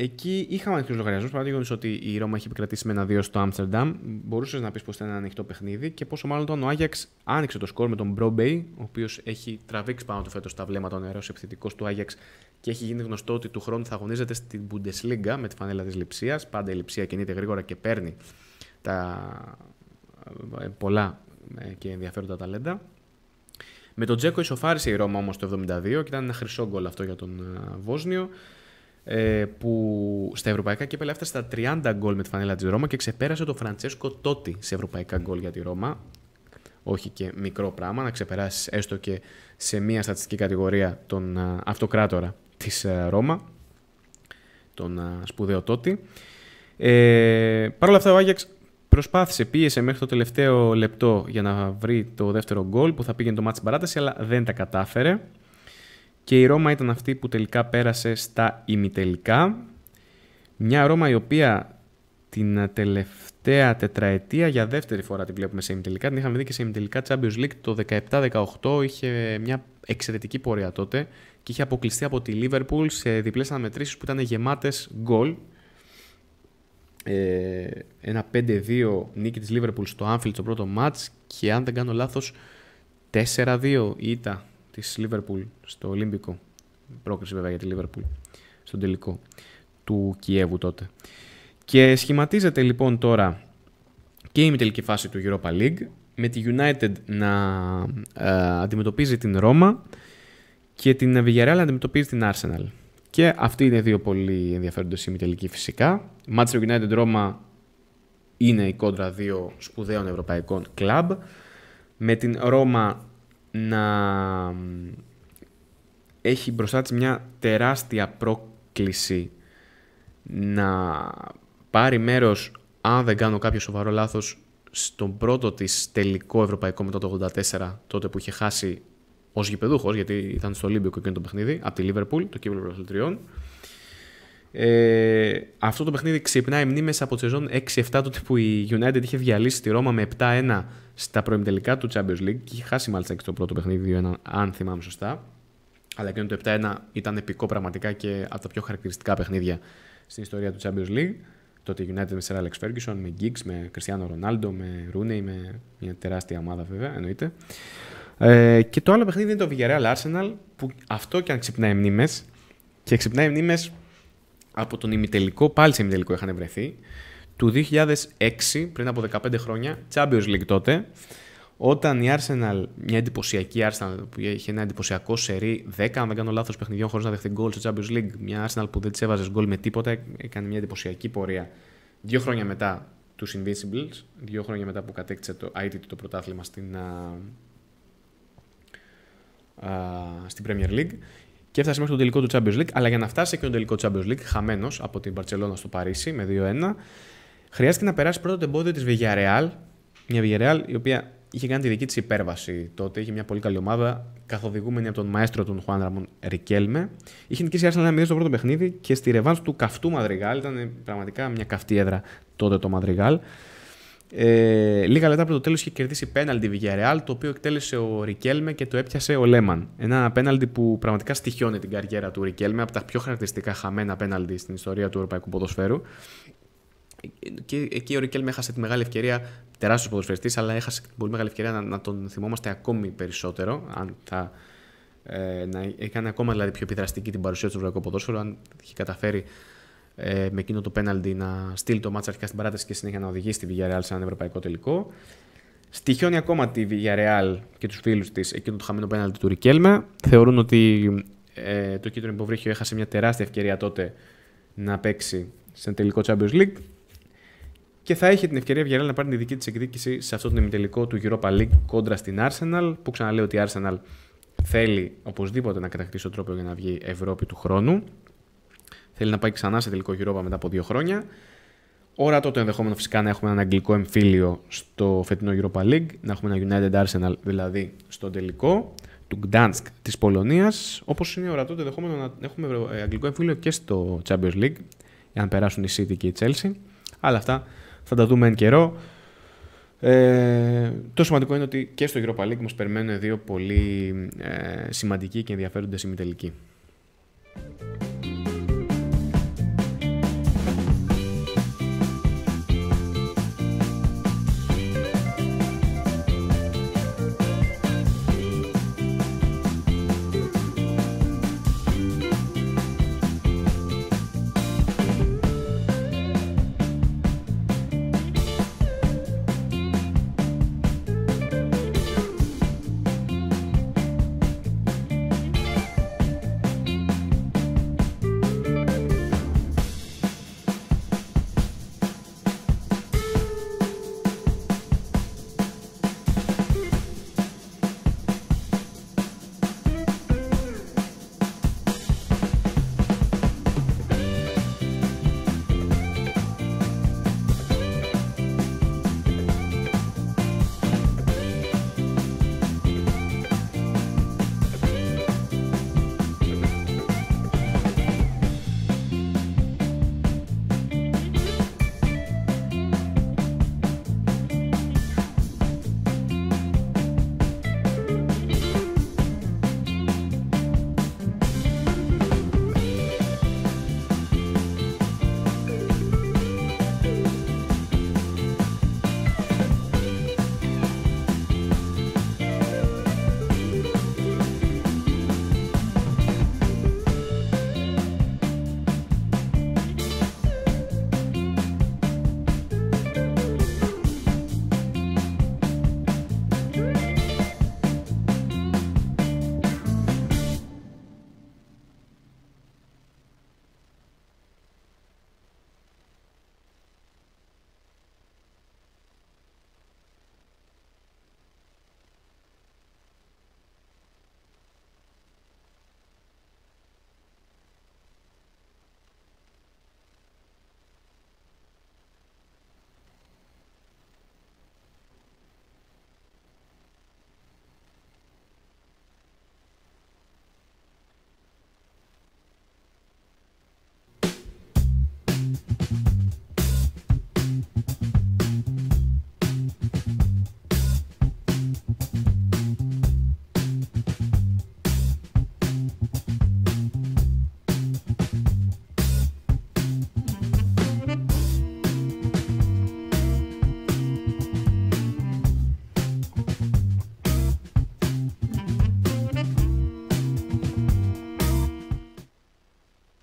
Εκεί είχαμε ανοιχτούς λογαριασμούς. Παρά το ότι η Ρώμα έχει επικρατήσει με ένα 2 στο Άμστερνταμ, μπορούσες να πεις πως ήταν ένα ανοιχτό παιχνίδι και πόσο μάλλον όταν ο Άγιαξ άνοιξε το σκορ με τον Μπρομπέι, ο οποίος έχει τραβήξει πάνω του φέτος τα βλέμματα ο νερό επιθετικός του Άγιαξ και έχει γίνει γνωστό ότι του χρόνου θα αγωνίζεται στην Bundesliga με τη φανέλα της Λιψία. Πάντα η Λιψία κινείται γρήγορα και παίρνει τα ε, πολλά ε, και ενδιαφέροντα ταλέντα. Με τον Τζέκο ισοφάρισε η Ρώμα όμως το 72 και ήταν ένα χρυσό γκολ αυτό για τον ε, Βόσνιο. Ε, που στα ευρωπαϊκά κύπελα έφτασε στα 30 γκολ με τη φανέλα της Ρώμα και ξεπέρασε τον Φραντσέσκο Τότι σε ευρωπαϊκά γκολ για τη Ρώμα. Όχι και μικρό πράγμα, να ξεπεράσεις έστω και σε μία στατιστική κατηγορία τον αυτοκράτορα της Ρώμα, τον σπουδαίο Τότι. Ε, Παρ' όλα αυτά ο Άγιαξ προσπάθησε, πίεσε μέχρι το τελευταίο λεπτό για να βρει το δεύτερο γκολ που θα πήγαινε το μάτι παράταση, αλλά δεν τα κατάφερε και η Ρώμα ήταν αυτή που τελικά πέρασε στα ημιτελικά. Μια Ρώμα η οποία την τελευταία τετραετία για δεύτερη φορά την βλέπουμε σε ημιτελικά. Την είχαμε δει και σε ημιτελικά Champions League το 17-18. Είχε μια εξαιρετική πορεία τότε και είχε αποκλειστεί από τη Liverpool σε διπλές αναμετρήσεις που ήταν γεμάτες γκολ. Ε, ένα 5-2 νίκη της Liverpool στο Anfield στο πρώτο match και αν δεν κάνω λάθος 4-2 η ήττα της Λίβερπουλ στο Ολύμπικο. Πρόκριση βέβαια για τη Λίβερπουλ στον τελικό του Κιέβου τότε. Και σχηματίζεται λοιπόν τώρα και η τελική φάση του Europa League με τη United να ε, αντιμετωπίζει την Ρώμα και την Villarreal να αντιμετωπίζει την Arsenal. Και αυτοί είναι δύο πολύ ενδιαφέροντες ημιτελικοί φυσικά. Manchester United Ρώμα είναι η κόντρα δύο σπουδαίων ευρωπαϊκών κλαμπ. Με την Ρώμα να έχει μπροστά της μια τεράστια πρόκληση να πάρει μέρος, αν δεν κάνω κάποιο σοβαρό λάθος, στον πρώτο της τελικό ευρωπαϊκό μετά το 84, τότε που είχε χάσει ως γηπεδούχος, γιατί ήταν στο Ολύμπικο εκείνο το παιχνίδι, από τη Λίβερπουλ, το κύβολο πρωταθλητριών. Ε, αυτό το παιχνίδι ξυπνάει μνήμες από τη σεζόν 6-7, τότε που η United είχε διαλύσει τη Ρώμα με 7-1 στα προημιτελικά του Champions League και είχε χάσει μάλιστα και το πρώτο παιχνίδι, 2-1, αν θυμάμαι σωστά. Αλλά εκείνο το 7-1 ήταν επικό πραγματικά και από τα πιο χαρακτηριστικά παιχνίδια στην ιστορία του Champions League. Τότε η United με Sir Alex Ferguson, με Giggs, με Cristiano Ronaldo, με Rooney, με μια τεράστια ομάδα βέβαια εννοείται. Ε, και το άλλο παιχνίδι είναι το Villarreal Arsenal, που αυτό και αν ξυπνάει μνήμες. Και ξυπνάει μνήμες από τον ημιτελικό, πάλι σε ημιτελικό είχαν βρεθεί, του 2006, πριν από 15 χρόνια, Champions League τότε, όταν η Arsenal, μια εντυπωσιακή Arsenal που είχε ένα εντυπωσιακό σερί 10, αν δεν κάνω λάθος, παιχνιδιών χωρίς να δεχτεί γκολ στο Champions League, μια Arsenal που δεν της έβαζες γκολ με τίποτα, έκανε μια εντυπωσιακή πορεία. Δύο χρόνια μετά τους Invincibles, δύο χρόνια μετά που κατέκτησε το ITT το πρωτάθλημα στην, στην Premier League και έφτασε μέχρι το τελικό του Champions League. Αλλά για να φτάσει και το τελικό Champions League, χαμένος από την Barcelona στο Παρίσι με 2-1, χρειάστηκε να περάσει πρώτο το εμπόδιο της Villarreal. Μια Villarreal η οποία είχε κάνει τη δική της υπέρβαση τότε. Είχε μια πολύ καλή ομάδα, καθοδηγούμενη από τον μαέστρο του Χουάν Ραμόν Ρικέλμε. Είχε νικήσει η Arsenal ένα στο πρώτο παιχνίδι και στη ρεβάνς του καυτού Μαδριγάλ. Ήταν πραγματικά μια καυτή έδρα τότε το Μαδριγάλ. Ε, λίγα λεπτά από το τέλος είχε κερδίσει πέναλτι Villarreal, το οποίο εκτέλεσε ο Ρικέλμε και το έπιασε ο Λέμαν. Ένα πέναλτι που πραγματικά στοιχιώνει την καριέρα του Ρικέλμε, από τα πιο χαρακτηριστικά χαμένα πέναλτι στην ιστορία του Ευρωπαϊκού Ποδοσφαίρου. Και εκεί ο Ρικέλμε έχασε τη μεγάλη ευκαιρία, τεράστιος ποδοσφαιριστής, αλλά έχασε την πολύ μεγάλη ευκαιρία να, να τον θυμόμαστε ακόμη περισσότερο. Αν θα, ε, να έκανε ακόμα δηλαδή, πιο επιδραστική την παρουσία του Ευρωπαϊκού Ποδόσφαιρου, αν είχε καταφέρει ε, με εκείνο το πέναλτι να στείλει το μάτσα αρχικά στην παράταση και συνέχεια να οδηγήσει τη Villarreal σε ένα ευρωπαϊκό τελικό. Στοιχιώνει ακόμα τη Villarreal και τους φίλους της εκείνο το χαμένο πέναλτι του Ρικέλμε. Θεωρούν ότι ε, το κίτρινο υποβρύχιο έχασε μια τεράστια ευκαιρία τότε να παίξει σε ένα τελικό Champions League. Και θα είχε την ευκαιρία η Villarreal να πάρει τη δική της εκδίκηση σε αυτό το ημιτελικό του Europa League κόντρα στην Arsenal. Που ξαναλέω ότι η Arsenal θέλει οπωσδήποτε να κατακτήσει τον τρόπο για να βγει Ευρώπη του χρόνου. Θέλει να πάει ξανά σε τελικό Europa μετά από δύο χρόνια. Όρατο το ενδεχόμενο φυσικά να έχουμε ένα αγγλικό εμφύλιο στο φετινό Europa League, να έχουμε ένα United Arsenal δηλαδή στο τελικό του Gdansk της Πολωνίας, όπως είναι ορατό το ενδεχόμενο να έχουμε ε, αγγλικό εμφύλιο και στο Champions League, για να περάσουν η City και η Chelsea. Αλλά αυτά θα τα δούμε εν καιρό. Ε, το σημαντικό είναι ότι και στο Europa League μας περιμένουν δύο πολύ ε, σημαντικοί και ενδιαφέροντες ημιτελικοί.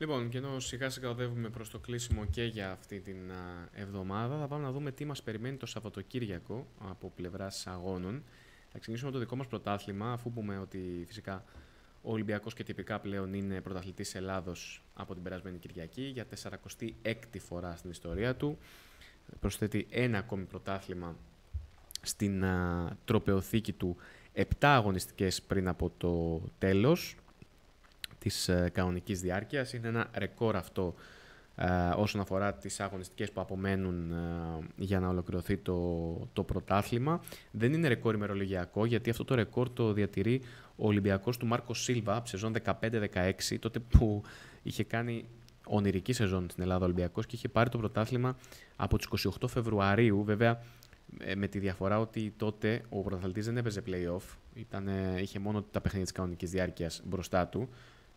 Λοιπόν, και ενώ σιγά σιγά οδεύουμε προς το κλείσιμο και για αυτή την εβδομάδα, θα πάμε να δούμε τι μας περιμένει το Σαββατοκύριακο από πλευράς αγώνων. Θα ξεκινήσουμε το δικό μας πρωτάθλημα, αφού πούμε ότι φυσικά ο Ολυμπιακός και τυπικά πλέον είναι πρωταθλητής Ελλάδος από την περασμένη Κυριακή για 46η φορά στην ιστορία του. Προσθέτει ένα ακόμη πρωτάθλημα στην α, τροπεοθήκη του 7 αγωνιστικές πριν από το τέλος της ε, κανονικής διάρκειας. Είναι ένα ρεκόρ αυτό ε, όσον αφορά τις αγωνιστικές που απομένουν ε, για να ολοκληρωθεί το, το πρωτάθλημα. Δεν είναι ρεκόρ ημερολογιακό, γιατί αυτό το ρεκόρ το διατηρεί ο Ολυμπιακός του Μάρκος Σίλβα από σεζόν 15-16, τότε που είχε κάνει ονειρική σεζόν στην Ελλάδα Ολυμπιακός και είχε πάρει το πρωτάθλημα από τις 28 Φεβρουαρίου. Βέβαια, με τη διαφορά ότι τότε ο πρωταθλητής δεν έπαιζε play-off, Ήταν, είχε μόνο τα παιχνίδια της κανονικής διάρκειας μπροστά του.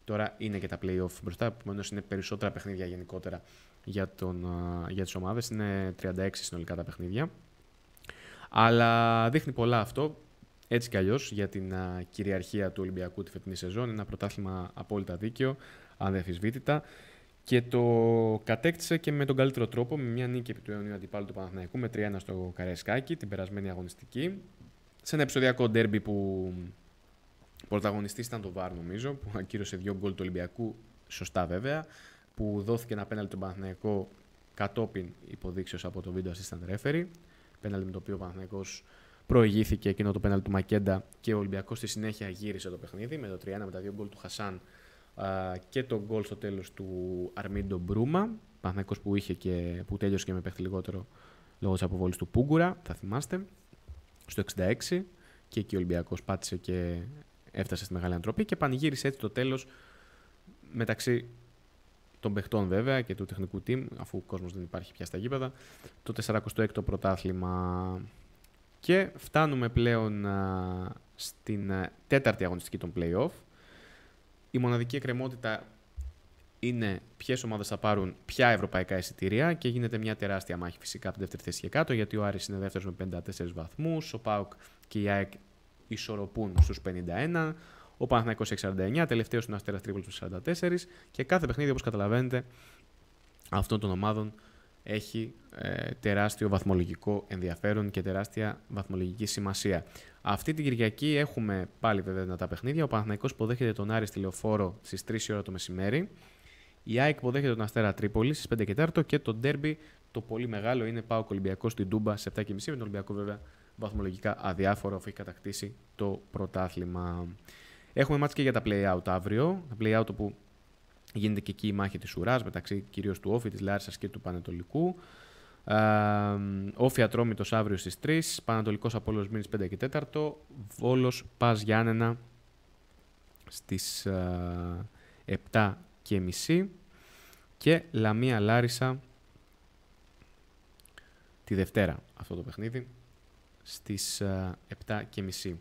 Τώρα είναι και τα play-off μπροστά, επομένως είναι περισσότερα παιχνίδια γενικότερα για, τον, για τις ομάδες. Είναι 36 συνολικά τα παιχνίδια. Αλλά δείχνει πολλά αυτό, έτσι κι αλλιώς, για την κυριαρχία του Ολυμπιακού τη φετινή σεζόν. Ένα πρωτάθλημα απόλυτα δίκαιο, ανδιαφυσβήτητα. Και το κατέκτησε και με τον καλύτερο τρόπο, με μια νίκη επί του αιωνίου αντιπάλου του Παναθηναϊκού με 3-1 στο Καρέσκάκι την περασμένη αγωνιστική. Σε ένα επεισοδιακό ντέρμπι που Πρωταγωνιστής ήταν το Βάρ, νομίζω, που ακύρωσε δύο γκολ του Ολυμπιακού, σωστά βέβαια, που δόθηκε ένα πέναλτι του Παναθηναϊκό κατόπιν υποδείξεως από το βίντεο assistant referee. Πέναλτι με το οποίο ο Παναθηναϊκός προηγήθηκε εκείνο το πέναλτι του Μακέντα και ο Ολυμπιακός στη συνέχεια γύρισε το παιχνίδι με το 3-1 με τα δύο γκολ του Χασάν και το γκολ στο τέλος του Αρμίντο Μπρούμα. Παναθηναϊκός που, είχε και, που τέλειωσε και με παίχτη λιγότερο λόγω της αποβολής του Πούγκουρα, θα θυμάστε, στο 66 και εκεί ο Ολυμπιακός πάτησε και έφτασε στη μεγάλη αντροπή και πανηγύρισε έτσι το τέλος μεταξύ των παιχτών βέβαια και του τεχνικού team, αφού ο κόσμος δεν υπάρχει πια στα γήπεδα, το 46ο πρωτάθλημα και φτάνουμε πλέον στην τέταρτη αγωνιστική των play-off. Η μοναδική εκκρεμότητα είναι ποιες ομάδες θα πάρουν ποια ευρωπαϊκά εισιτήρια και γίνεται μια τεράστια μάχη φυσικά από τη δεύτερη θέση και κάτω γιατί ο Άρης είναι δεύτερος με 54 βαθμούς, ο Πάουκ και η ΑΕΚ ισορροπούν στους 51, ο Παναθηναϊκός 49, τελευταίος είναι ο Αστέρας Τρίπολης στους 44 και κάθε παιχνίδι όπως καταλαβαίνετε αυτών των ομάδων έχει ε, τεράστιο βαθμολογικό ενδιαφέρον και τεράστια βαθμολογική σημασία. Αυτή την Κυριακή έχουμε πάλι βέβαια τα παιχνίδια. Ο Παναθηναϊκός υποδέχεται τον Άρη στη Λεωφόρο στις 3 ώρα το μεσημέρι. Η ΑΕΚ υποδέχεται τον Αστέρα Τρίπολη στις 5 και 4 και το ντέρμπι το πολύ μεγάλο είναι πάω Ολυμπιακός στην Τούμπα σε 7.30 με τον Ολυμπιακό βέβαια βαθμολογικά αδιάφορο αφού έχει κατακτήσει το πρωτάθλημα. Έχουμε μάτς και για τα play-out αύριο. Τα play-out όπου γίνεται και εκεί η μάχη της ουράς μεταξύ κυρίως του Όφη, της Λάρισας και του Πανετολικού. Όφη Ατρόμητος αύριο στις 3, Πανατολικός Απόλλωνος Μήνης 5 και 4, Βόλος Πας Γιάννενα στις 7 και μισή και Λαμία Λάρισα τη Δευτέρα αυτό το παιχνίδι στις 7.30. Ε,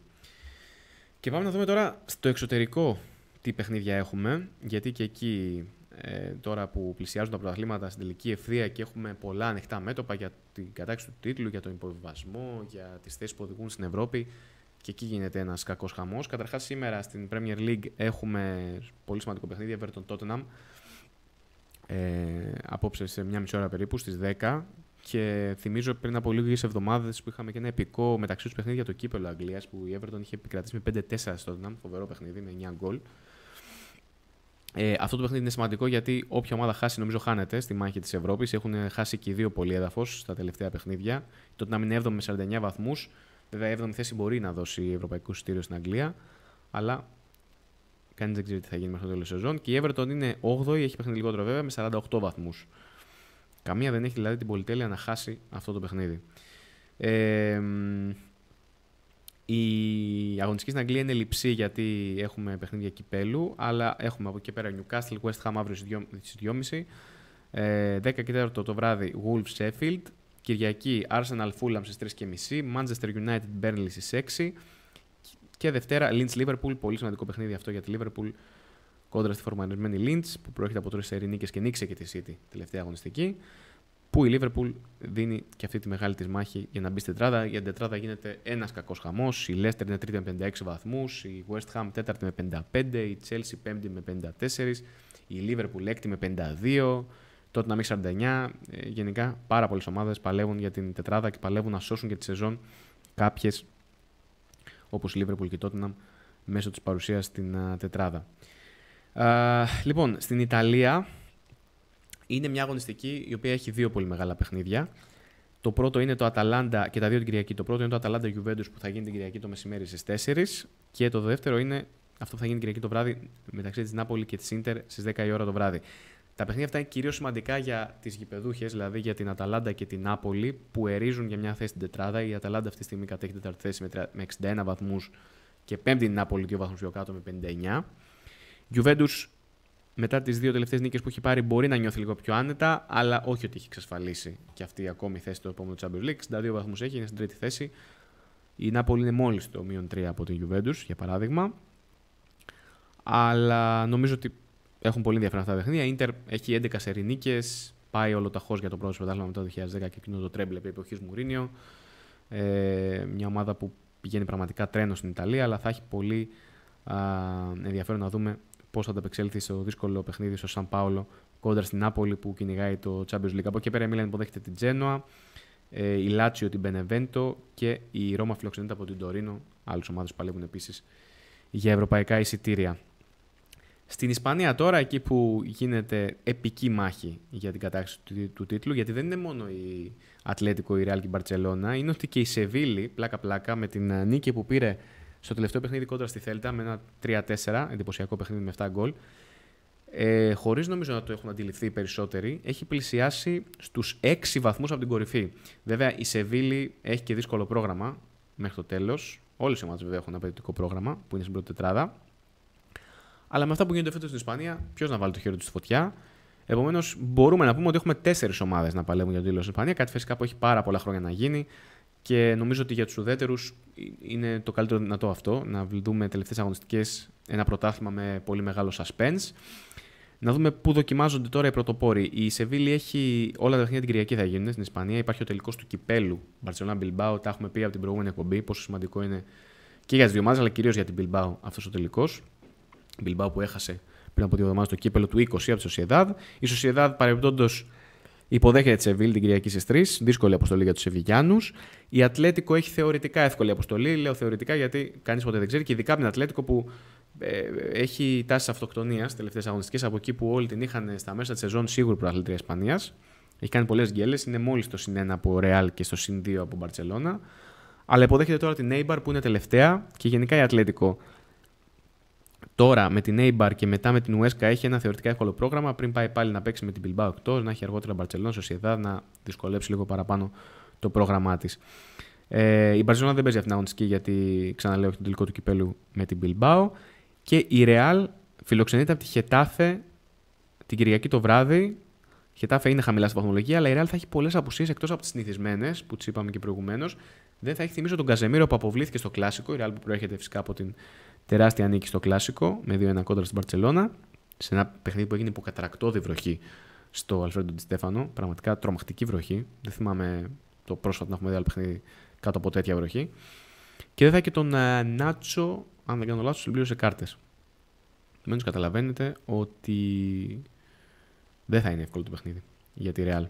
και πάμε να δούμε τώρα στο εξωτερικό τι παιχνίδια έχουμε, γιατί και εκεί ε, τώρα που πλησιάζουν τα πρωταθλήματα στην τελική ευθεία και έχουμε πολλά ανοιχτά μέτωπα για την κατάξυση του τίτλου, για τον υποβιβασμό, για τις θέσεις που οδηγούν στην Ευρώπη και εκεί γίνεται ένας κακός χαμός. Καταρχάς σήμερα στην Premier League έχουμε πολύ σημαντικό παιχνίδι, Everton Tottenham, ε, απόψε σε μια μισή ώρα περίπου στις 10 και θυμίζω πριν από λίγες εβδομάδες που είχαμε και ένα επικό μεταξύ τους παιχνίδι για το κύπελο Αγγλίας που η Everton είχε επικρατήσει με 5-4 στο Tottenham. Φοβερό παιχνίδι με 9 γκολ. Ε, αυτό το παιχνίδι είναι σημαντικό γιατί όποια ομάδα χάσει, νομίζω χάνεται στη μάχη της Ευρώπης. Έχουν χάσει και οι δύο πολύ έδαφος στα τελευταία παιχνίδια. Το Tottenham είναι 7 με 49 βαθμούς. Βέβαια, η 7η θέση μπορεί να δώσει ευρωπαϊκό εισιτήριο στην Αγγλία. Αλλά κανείς δεν ξέρει τι θα γίνει μέχρι το τέλος σεζόν. Και η Everton είναι 8η, έχει παιχνίδι λιγότερο βέβαια με 48 βαθμούς. Καμία δεν έχει δηλαδή την πολυτέλεια να χάσει αυτό το παιχνίδι. Ε, η αγωνιστική στην Αγγλία είναι λειψή γιατί έχουμε παιχνίδια κυπέλου, αλλά έχουμε από εκεί πέρα Newcastle, West Ham αύριο στις 2.30, ε, 10 και 4 το βράδυ Wolves Sheffield, Κυριακή Arsenal Fulham στις 3.30, Manchester United Burnley στις 6 και Δευτέρα Lynch Liverpool, πολύ σημαντικό παιχνίδι αυτό για τη Liverpool κόντρα στη φορμανισμένη Lynch που προέρχεται από τρεις νίκες και νίξε και τη City τελευταία αγωνιστική. Που η Liverpool δίνει και αυτή τη μεγάλη της μάχη για να μπει στην τετράδα. Για την τετράδα γίνεται ένας κακός χαμός. Η Leicester είναι τρίτη με 56 βαθμούς, η West Ham τέταρτη με 55, η Chelsea πέμπτη με 54, η Liverpool έκτη με 52, τότε να μην 49. Ε, γενικά πάρα πολλές ομάδες παλεύουν για την τετράδα και παλεύουν να σώσουν για τη σεζόν κάποιες όπως η Liverpool και η Tottenham μέσω της παρουσίας στην τετράδα. Λοιπόν, στην Ιταλία είναι μια αγωνιστική η οποία έχει δύο πολύ μεγάλα παιχνίδια. Το πρώτο είναι το Αταλάντα και τα δύο την Κυριακή. Το πρώτο είναι το Αταλάντα Juventus που θα γίνει την Κυριακή το μεσημέρι στις 4. Και το δεύτερο είναι αυτό που θα γίνει την Κυριακή το βράδυ μεταξύ της Νάπολη και της Ίντερ στις 10 η ώρα το βράδυ. Τα παιχνίδια αυτά είναι κυρίως σημαντικά για τις γηπεδούχες, δηλαδή για την Αταλάντα και την Νάπολη, που ερίζουν για μια θέση στην τετράδα. Η Αταλάντα αυτή τη στιγμή κατέχει τετάρτη θέση με 61 βαθμούς και πέμπτη η Νάπολη δύο βαθμούς πιο κάτω με 59. Juventus μετά τις δύο τελευταίες νίκες που έχει πάρει μπορεί να νιώθει λίγο πιο άνετα, αλλά όχι ότι έχει εξασφαλίσει και αυτή η ακόμη θέση στο επόμενο Champions League. 62 βαθμούς έχει, είναι στην τρίτη θέση. Η Νάπολη είναι μόλις το μείον 3 από την Juventus, για παράδειγμα. Αλλά νομίζω ότι έχουν πολύ ενδιαφέρον αυτά τα παιχνίδια. Η Ιντερ έχει 11 σερή νίκες, πάει όλο ταχώς για το πρώτο πρωτάθλημα μετά το 2010 και εκείνο το τρέμπλε επί εποχής Μουρίνιο. Ε, μια ομάδα που πηγαίνει πραγματικά τρένο στην Ιταλία, αλλά θα έχει πολύ α, ενδιαφέρον να δούμε πώς θα ανταπεξέλθει στο δύσκολο παιχνίδι στο Σαν Πάολο κόντρα στην Νάπολη που κυνηγάει το Champions League. Από εκεί πέρα η Μίλαν υποδέχεται την Τζένοα, ε, η Λάτσιο την Μπενεβέντο και η Ρώμα φιλοξενείται από την Τωρίνο. Άλλες ομάδες παλεύουν επίσης για ευρωπαϊκά εισιτήρια. Στην Ισπανία τώρα, εκεί που γίνεται επική μάχη για την κατάξυση του, του τίτλου, γιατί δεν είναι μόνο η Ατλέτικο, η Ρεάλ και η Μπαρτσελώνα, είναι ότι και η Σεβίλη, πλάκα-πλάκα, με την νίκη που πήρε στο τελευταίο παιχνίδι κόντρα στη Θέλτα με ένα 3-4, εντυπωσιακό παιχνίδι με 7 γκολ. Ε, Χωρίς νομίζω να το έχουν αντιληφθεί οι περισσότεροι, έχει πλησιάσει στους 6 βαθμούς από την κορυφή. Βέβαια, η Σεβίλη έχει και δύσκολο πρόγραμμα μέχρι το τέλος. Όλες οι ομάδες βέβαια έχουν ένα απαιτητικό πρόγραμμα που είναι στην πρώτη τετράδα. Αλλά με αυτά που γίνονται φέτος στην Ισπανία, ποιος να βάλει το χέρι του στη φωτιά. Επομένως, μπορούμε να πούμε ότι έχουμε τέσσερις ομάδες να παλεύουν για το τίτλο στην Ισπανία. Κάτι φυσικά που έχει πάρα πολλά χρόνια να γίνει. Και νομίζω ότι για τους ουδέτερους είναι το καλύτερο δυνατό αυτό, να δούμε τελευταίες αγωνιστικές ένα πρωτάθλημα με πολύ μεγάλο suspense. Να δούμε πού δοκιμάζονται τώρα οι πρωτοπόροι. Η Σεβίλη έχει όλα τα παιχνίδια την Κυριακή θα γίνουν στην Ισπανία. Υπάρχει ο τελικός του κυπέλου Μπαρσελόνα Μπιλμπάου. Τα έχουμε πει από την προηγούμενη εκπομπή πόσο σημαντικό είναι και για τις δύο ομάδες, αλλά κυρίως για την Μπιλμπάου αυτός ο τελικός. Μπιλμπάου που έχασε πριν από δύο εβδομάδες το κύπελο του 20 από τη Σοσιεδάδ. Η Σοσιεδάδ παρεμπιπτόντως Υποδέχεται τη Σεβίλη την Κυριακή στις 3. Δύσκολη αποστολή για τους Σεβιγιάνου. Η Ατλέτικο έχει θεωρητικά εύκολη αποστολή. Λέω θεωρητικά γιατί κανείς ποτέ δεν ξέρει και ειδικά από την Ατλέτικο που ε, έχει τάσει αυτοκτονίας στι τελευταίες αγωνιστικές από εκεί που όλοι την είχαν στα μέσα της σεζόν σίγουρη προαθλήτρια Ισπανίας. Έχει κάνει πολλές γκέλες. Είναι μόλις το συν 1 από Ρεάλ και στο συν 2 από Μπαρσελόνα. Αλλά υποδέχεται τώρα την Neighbor που είναι τελευταία και γενικά η Ατλέτικο Τώρα με την Eibar και μετά με την Uesca έχει ένα θεωρητικά εύκολο πρόγραμμα πριν πάει πάλι να παίξει με την Bilbao εκτός, να έχει αργότερα Barcelona, Sociedad, να δυσκολέψει λίγο παραπάνω το πρόγραμμά της. Ε, η Barcelona δεν παίζει αυτήν την αγωνιστική γιατί ξαναλέω έχει τον τελικό του κυπέλου με την Bilbao. Και η Real φιλοξενείται από τη Χετάφε την Κυριακή το βράδυ. Η Χετάφε είναι χαμηλά στη βαθμολογία, αλλά η Real θα έχει πολλές απουσίες εκτός από τις συνηθισμένες που τις είπαμε και προηγουμένως. Δεν θα έχει θυμίσω τον Καζεμίρο που αποβλήθηκε στο κλασικό, η Real που προέρχεται φυσικά από την Τεράστια νίκη στο κλασικό με 2-1 κόντρα στην Παρσελώνα. Σε ένα παιχνίδι που έγινε υποκαταρακτώδη βροχή στο Αλφρέντο Στέφανο. Πραγματικά τρομακτική βροχή. Δεν θυμάμαι το πρόσφατο να έχουμε δει άλλο παιχνίδι κάτω από τέτοια βροχή. Και δεν θα και τον uh, Νάτσο, αν δεν κάνω λάθος, συμπλήρωσε κάρτες. Επομένως, καταλαβαίνετε ότι δεν θα είναι εύκολο το παιχνίδι για τη Real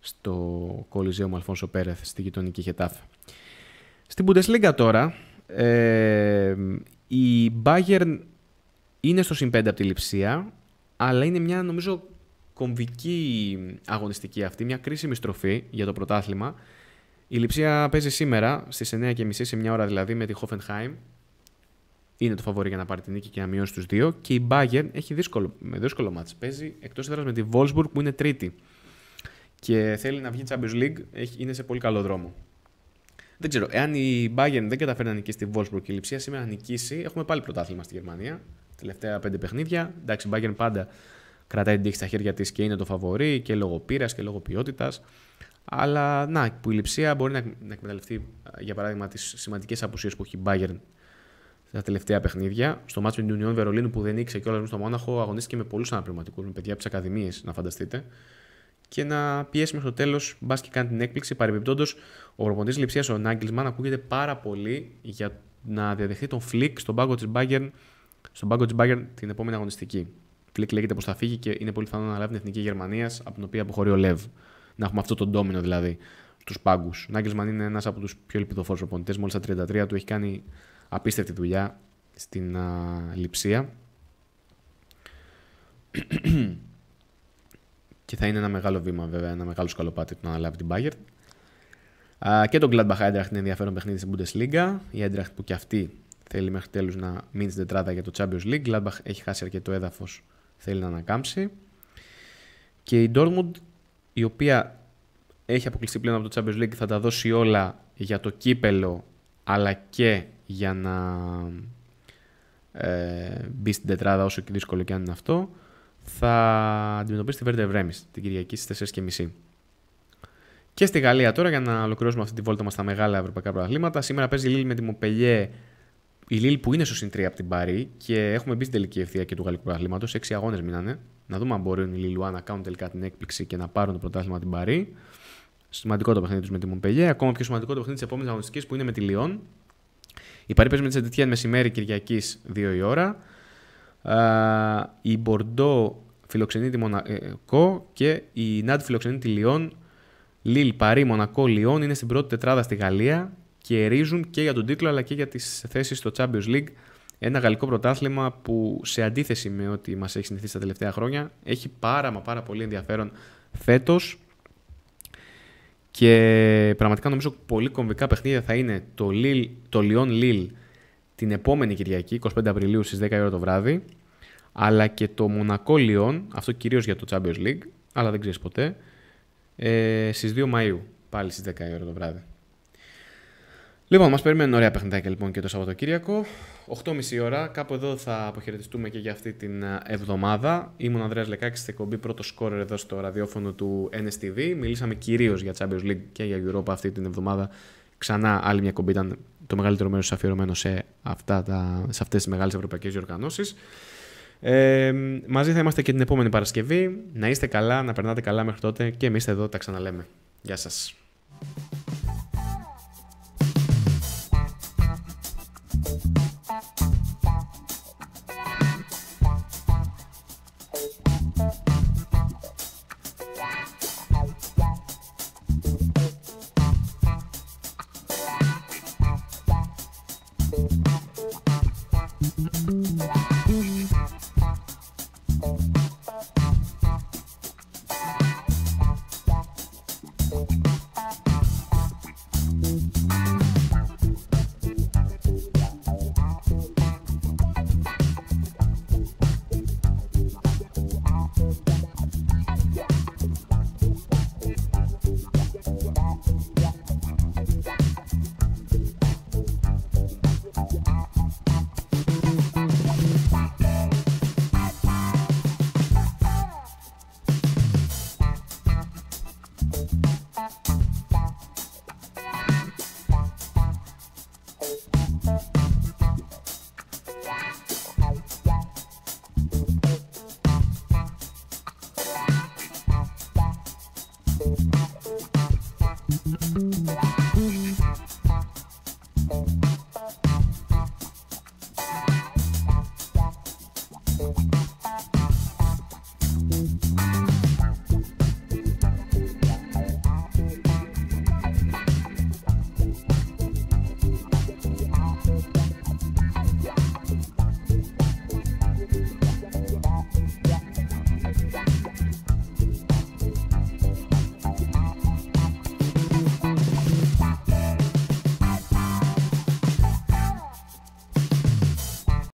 στο Κολυζέο Αλφόνσο Πέρεθ στη γειτονική Χετάφ. Στην Bundesliga τώρα, ε, η Bayern είναι στο συν 5 από τη λειψία, αλλά είναι μια νομίζω κομβική αγωνιστική αυτή, μια κρίσιμη στροφή για το πρωτάθλημα. Η λειψία παίζει σήμερα στις 9.30 σε μια ώρα δηλαδή με τη Hoffenheim. Είναι το φαβορή για να πάρει την νίκη και να μειώσει τους δύο. Και η Bayern έχει δύσκολο, με δύσκολο μάτς. Παίζει εκτός έδρας με τη Wolfsburg που είναι τρίτη. Και θέλει να βγει Champions League, είναι σε πολύ καλό δρόμο. Δεν ξέρω, εάν η Bayern δεν καταφέρει να νικήσει τη Wolfsburg και η Λιψία σήμερα να νικήσει, έχουμε πάλι πρωτάθλημα στη Γερμανία. Τελευταία πέντε παιχνίδια. Εντάξει, η Bayern πάντα κρατάει την τύχη στα χέρια της και είναι το φαβορή και λόγω πείρας και λόγω ποιότητας. Αλλά να, που η Λιψία μπορεί να, να εκμεταλλευτεί για παράδειγμα τις σημαντικές απουσίες που έχει η Bayern στα τελευταία παιχνίδια. Στο μάτσο με την Union Βερολίνου που δεν ήξερε κιόλας στο Μόναχο, αγωνίστηκε με πολλούς αναπληρωματικούς, με παιδιά από τις Ακαδημίες, να φανταστείτε και να πιέσει μέχρι το τέλος, μπας και κάνει την έκπληξη. Παρεμπιπτόντως, ο προπονητής Λειψίας, ο Νάγκελσμαν, ακούγεται πάρα πολύ για να διαδεχθεί τον Φλικ στον πάγκο της Bayern, στον πάγκο της Bayern την επόμενη αγωνιστική. Φλικ λέγεται πως θα φύγει και είναι πολύ πιθανό να αναλάβει την εθνική Γερμανίας, από την οποία αποχωρεί ο Λεβ. Να έχουμε αυτό το ντόμινο δηλαδή στους πάγκους. Ο Νάγκελσμαν είναι ένας από τους πιο ελπιδοφόρους προπονητές. Μόλις στα 33 του έχει κάνει απίστευτη δουλειά στην α, Λειψία. Και θα είναι ένα μεγάλο βήμα, βέβαια, ένα μεγάλο σκαλοπάτι του να αναλάβει την Bayern. και τον Gladbach Eintracht είναι ενδιαφέρον παιχνίδι στην Bundesliga. Η Eintracht που και αυτή θέλει μέχρι τέλους να μείνει στην τετράδα για το Champions League. Gladbach έχει χάσει αρκετό έδαφος, θέλει να ανακάμψει. Και η Dortmund, η οποία έχει αποκλειστεί πλέον από το Champions League, θα τα δώσει όλα για το κύπελο, αλλά και για να ε, μπει στην τετράδα όσο και δύσκολο και αν είναι αυτό, θα αντιμετωπίσει τη Βέρντερ Βρέμι την Κυριακή στις 4.30. Και στη Γαλλία τώρα, για να ολοκληρώσουμε αυτή τη βόλτα μας στα μεγάλα ευρωπαϊκά πρωταθλήματα, σήμερα παίζει η Λίλ με τη Μοπελιέ. Η Λίλ που είναι στο συν 3 από την Παρή και έχουμε μπει στην τελική ευθεία και του Γαλλικού πρωταθλήματο. 6 αγώνες μείνανε. Να δούμε αν μπορούν οι Λιλουά να κάνουν τελικά την έκπληξη και να πάρουν το πρωτάθλημα την Παρή. Σημαντικό το παιχνίδι τους με τη Μοπελιέ. Ακόμα πιο σημαντικό το παιχνίδι της επόμενης αγωνιστικής που είναι με τη Λιόν. Η Παρή παίζει με τη Σεντετιέν μεσημέρι Κυριακής 2 η ώρα. Η Μπορντό φιλοξενεί τη Μονακό και η Νάντ φιλοξενεί τη Λιόν. Λίλ, Παρή, Μονακό, Λιόν είναι στην πρώτη τετράδα στη Γαλλία και ρίζουν και για τον τίτλο αλλά και για τις θέσεις στο Champions League. Ένα γαλλικό πρωτάθλημα που σε αντίθεση με ό,τι μας έχει συνηθίσει τα τελευταία χρόνια έχει πάρα μα πάρα πολύ ενδιαφέρον φέτος και πραγματικά νομίζω πολύ κομβικά παιχνίδια θα είναι το, Lille, το Lyon Lille την επόμενη Κυριακή, 25 Απριλίου στις 10 ώρα το βράδυ, αλλά και το Μονακό Lyon, αυτό κυρίως για το Champions League, αλλά δεν ξέρεις ποτέ, ε, στις 2 Μαΐου, πάλι στις 10 ώρα το βράδυ. Λοιπόν, μας περιμένουν ωραία παιχνιδάκια λοιπόν και το Σαββατοκύριακο. 8.30 ώρα, κάπου εδώ θα αποχαιρετιστούμε και για αυτή την ε, εβδομάδα. Ήμουν ο Ανδρέας Λεκάκης στην εκπομπή πρώτο σκόρερ εδώ στο ραδιόφωνο του NSTV. Μιλήσαμε κυρίως για Champions League και για Europa αυτή την εβδομάδα. Ξανά άλλη μια εκπομπή ήταν το μεγαλύτερο μέρος αφιερωμένο σε, αυτά τα, σε αυτές τις μεγάλες ευρωπαϊκές διοργανώσεις. Ε, μαζί θα είμαστε και την επόμενη Παρασκευή. Να είστε καλά, να περνάτε καλά μέχρι τότε και εμείς εδώ τα ξαναλέμε. Γεια σας.